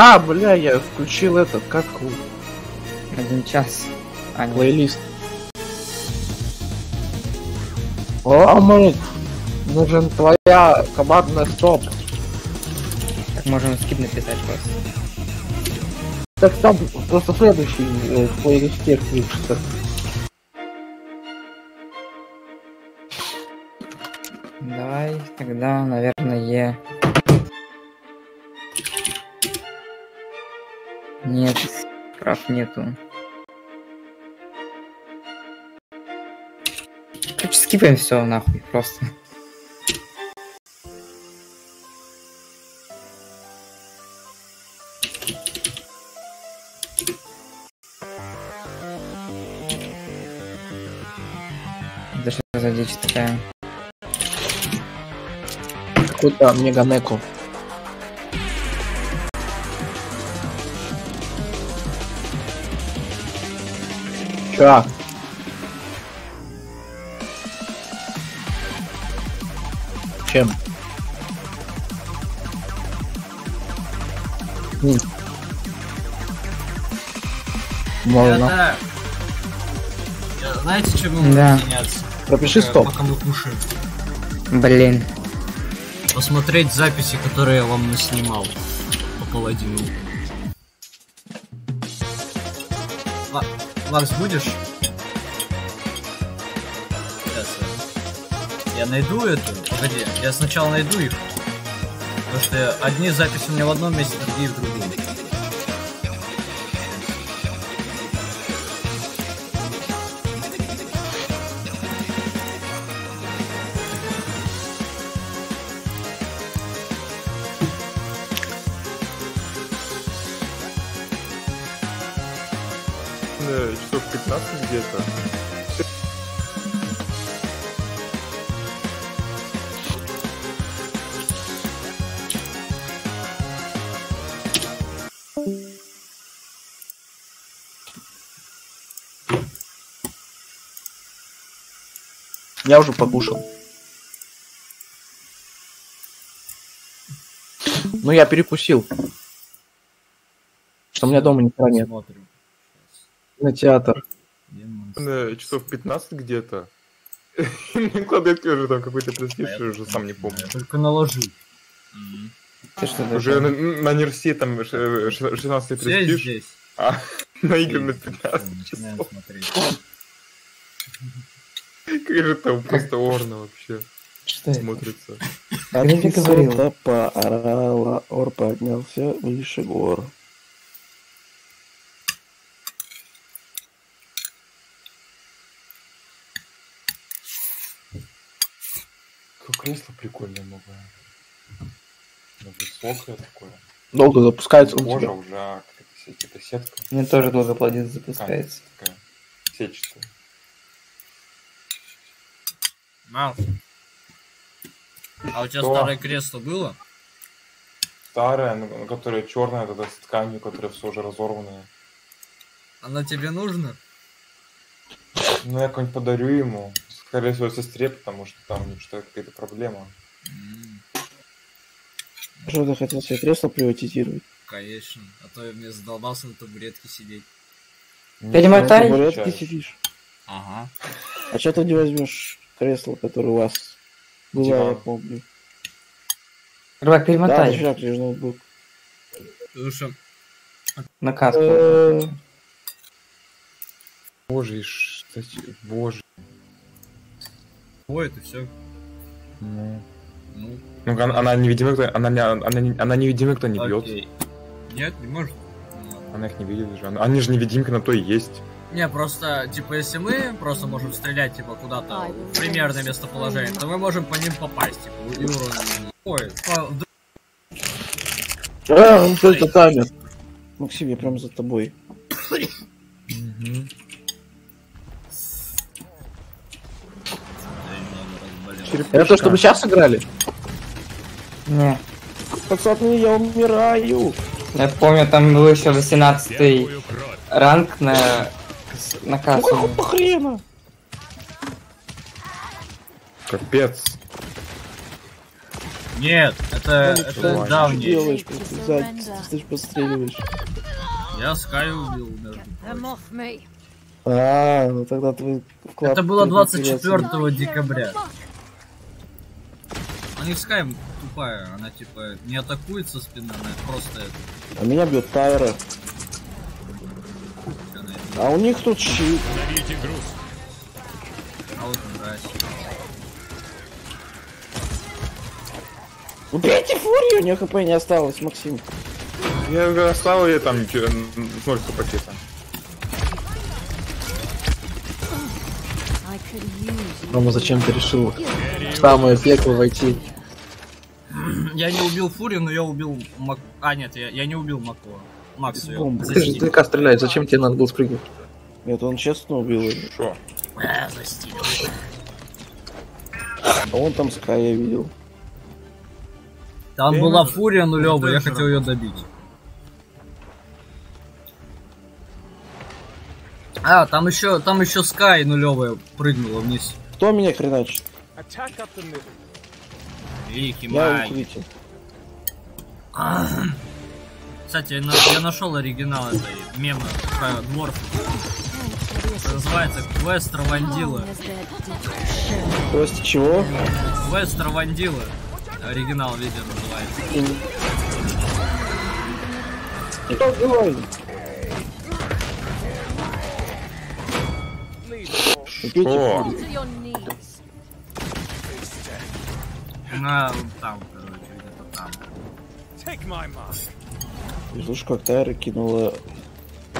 А, бля, я включил этот, как у- Один час. А, нет. плейлист. О, мы нужен твоя командная стоп. Так можем скип написать просто. Так там просто следующий э, в плейлисте включится. Давай тогда, наверное, Нет, прав нету. Короче, скипаем все нахуй, просто. Это что за дичь такая? Какой-то меганеку. Чё? Чем? М. Можно. Это... Э, Знаете, чем мы Да. будем заняться? Пропиши стоп. Пока мы кушаем. Блин. Посмотреть записи, которые я вам наснимал по паладину. Макс, будешь? Сейчас я... найду эту. Погоди, я сначала найду их. Потому что одни записи у меня в одном месте, другие в другом. Я уже покушал. Ну, я перекусил. Что у меня дома ни хера нет. Смотрим. На театр. Э, Часов 15 где-то. Кладетки уже там какой-то престиж, я уже сам не помню. Только наложи. Ты что Уже на, на Нерсе там ш- э, ш- 16 Все престиж. здесь. А на игры на 15 Начинаем часов. Как же там просто орно вообще Что смотрится. Я тебе говорил. Поорала, ор поднялся выше гор. Какое кресло прикольное новое. Высокое такое. Долго запускается у Кожа тебя. уже а, какая-то сетка. Мне тоже долго плодин запускается. А, такая сетчатая. Макс. А у тебя Что? старое кресло было? Старая, ну, ну, которая черная, тогда с тканью, которая все уже разорванная. Оно тебе нужно? Ну, я какой-нибудь подарю ему. скорее всего, сестре, потому что там у что-то какая-то проблема. Что ты хотел себе кресло приватизировать? Конечно. А то я мне задолбался на табуретке сидеть. Перемотай. На табуретке сидишь. Ага. А что ты не возьмешь кресло, которое у вас было, я Диван. помню? Рыбак, Да, перемотай. зачем тебе же ноутбук? Потому что На каску. Боже, зачем- боже. Ой, это все. Ну, Ну, ну она, она невидимая, кто, она, она, не- она невидимая, кто не бьет. Нет, не может. Она их не видит же. Она- Они же невидимки, на то и есть. Не, просто, типа, если мы просто можем стрелять, типа, куда-то в примерное местоположение, то мы можем по ним попасть, типа, и урон. Ой, по- А, он только камер. Максим, я прям за тобой. Это то, что мы сейчас играли? Не. Пацаны, я умираю. Я помню, там был еще 18 ранг на, на кассу. Какого хрена? Капец. Нет, это, это что ты давний. делаешь? Ты Ты подстреливаешь. Я Скай убил, me. А, ну тогда твой вклад... Это было будет интересен. 24 декабря. А не Скай тупая, она типа не атакует со спины, она просто А меня бьет Тайра. А у них тут щит. Давите груз. а вот нравится. Убейте фурию, у нее хп не осталось, Максим. Я оставил ее там ноль пакета. Рома, зачем ты решил в самое пекло войти? Я не убил Фурию, но я убил Мак... А, нет, я, я не убил Мако. Макс ее Бомба. Ты же издалека стреляешь, зачем тебе надо было спрыгнуть? Нет, он честно убил ее. Шо? А, застил. А он там Скай я видел. Там Я была не- Фурия нулевая, я хотел ее добить. А, там еще, там еще Скай нулевая прыгнула вниз. Кто меня хреначит? Великий май. Кстати, я, на- я нашел оригинал этой мема про дворф. Это называется Квест Равандила. Квест чего? Квест Равандила. Оригинал видео называется. Что knees. На, там, короче, где-то там. И Слушай, как Тайра кинула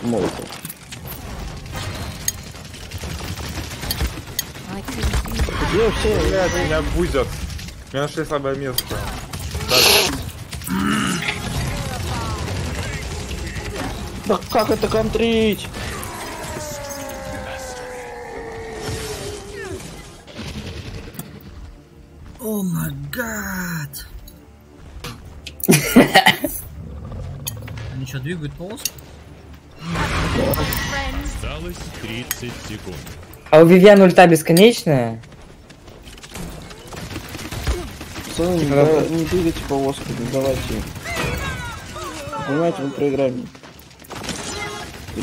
use Где все? Блядь, меня бузят. Меня нашли слабое место. Да как это контрить? О май гад. Они что, двигают полоску? Осталось 30 секунд. А у Вивиан ульта бесконечная? Пацаны, не, да- не двигайте повозку, не давайте. им. Понимаете, мы проиграем.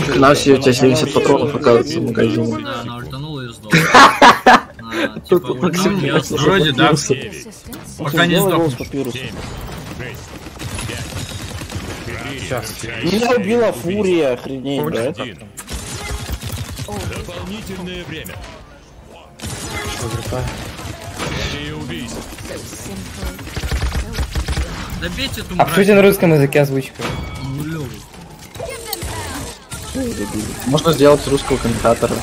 Хрена себе, у тебя 70 патронов оказывается в магазине. Да, она ультанула и сдохла. Вроде, да, пока не сдохнешь. Меня убила фурия, охренеть, да? Дополнительное время. Серия убийств. Добейте эту Обсудите на русском языке озвучку. Нулевый. Можно сделать русского комментатора.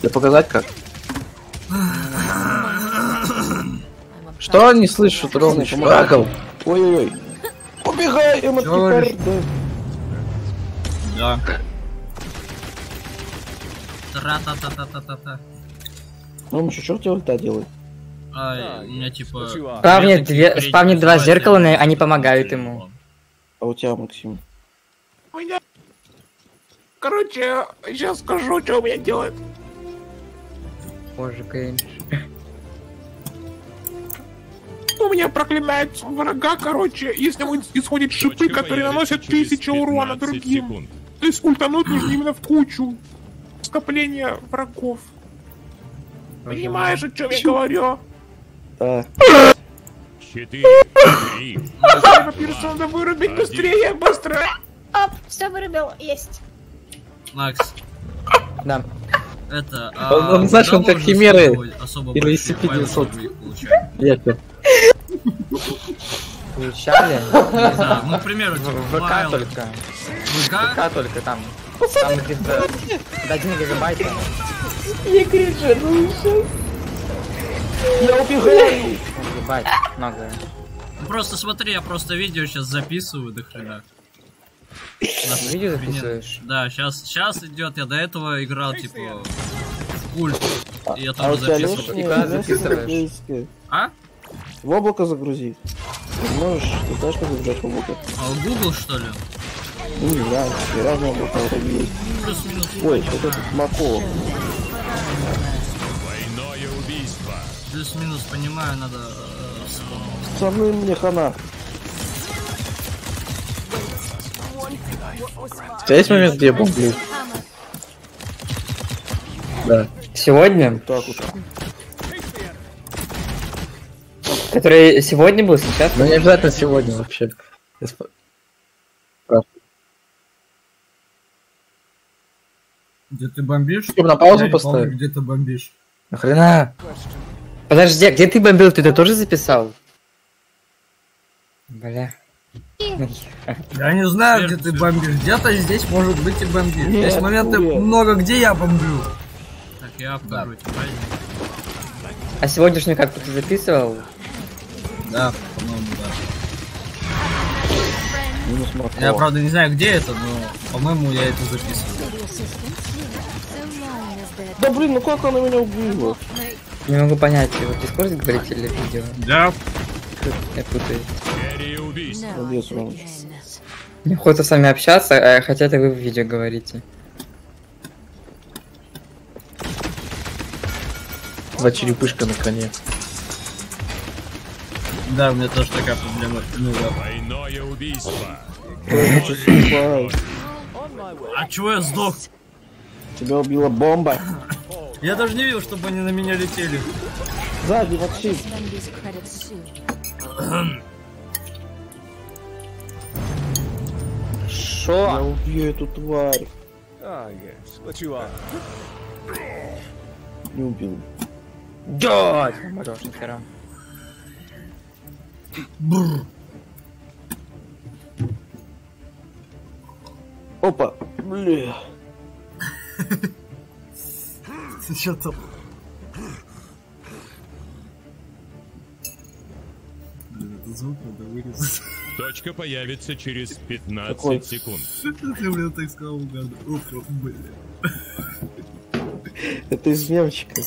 Тебе показать как? Что не слышат ровно чуваков? Ой-ой-ой. Убегаем от петарда. Да. Тра-та-та-та-та-та-та. Ну, у тебя ульта делает? А, у меня типа... Спавнит, две спавнит два зеркала, но они помогают ему. А у тебя, Максим? короче, сейчас скажу, что у меня делает. Боже, кринж. У меня проклинает врага, короче, если ему исходит шипы, которые наносят тысячу урона другим. То есть ультануть нужно именно в кучу скопления врагов. Понимаешь, о чем я говорю? Да. Четыре, три, Надо персона вырубить быстрее, быстро! Оп, все вырубил, есть. Макс. Да. Это, Он- он, знаешь, он как химеры. Особо Или большие SCP-900. файлы, Получали? Не знаю, ну, к примеру, типа, В ВК только. ВК? ВК только там. Там где-то до 1 гигабайт. Я кричу, ну сейчас. Я убегаю. Гигабайт. Много. Ну, Просто смотри, я просто видео сейчас записываю до хрена. Видео записываешь? Да, сейчас, сейчас идет. Я до этого играл, типа, в культ. И я А тоже записывал. лишнее записываешь? А? В облако загрузи. Ты можешь, ты знаешь, как загружать в облако? А у Google, что ли? Ну, не знаю, и разные облака вроде есть. Ой, вот этот Мако. двойное убийство. Плюс-минус понимаю, надо э, вспомнить. Пацаны, мне хана. У тебя есть момент, где я бомблю? Да. Сегодня? Так вот. Который сегодня был, сейчас? Ну не обязательно сегодня вообще. Где ты бомбишь? Чтоб на паузу помню, Где ты бомбишь? Нахрена? Подожди, а где ты бомбил? Ты это тоже записал? Бля. Я не знаю, где ты бомбишь. Где-то здесь может быть и бомбишь. Нет, Есть моменты много, где я бомблю. Так, я правильно? А сегодняшнюю как ты записывал? Да, по-моему, да. Минус Мако. Я правда не знаю, где это, но по-моему я это записывал. Да блин, ну как она меня убила? Не могу понять, вы в Дискорде говорите или в видео? Да. Я путаю. Серия убийств. Молодец. Мне хочется с вами общаться, а хотя это вы в видео говорите. Два черепышка на коне. Да, у меня тоже такая проблема. Ну да. Двойное убийство. А чего я сдох? Тебя убила бомба. Я даже не видел, чтобы они на меня летели. Сзади, вообще. Я Шо? убью эту тварь. Не убил. Да! Помрёшь, нихера. Опа. Бля. Что там? Блин, этот звук надо вырезать. Точка появится через 15 Какой? секунд. Ты, блин, так сказал, угадал. Опа, бля. Это из мемчика.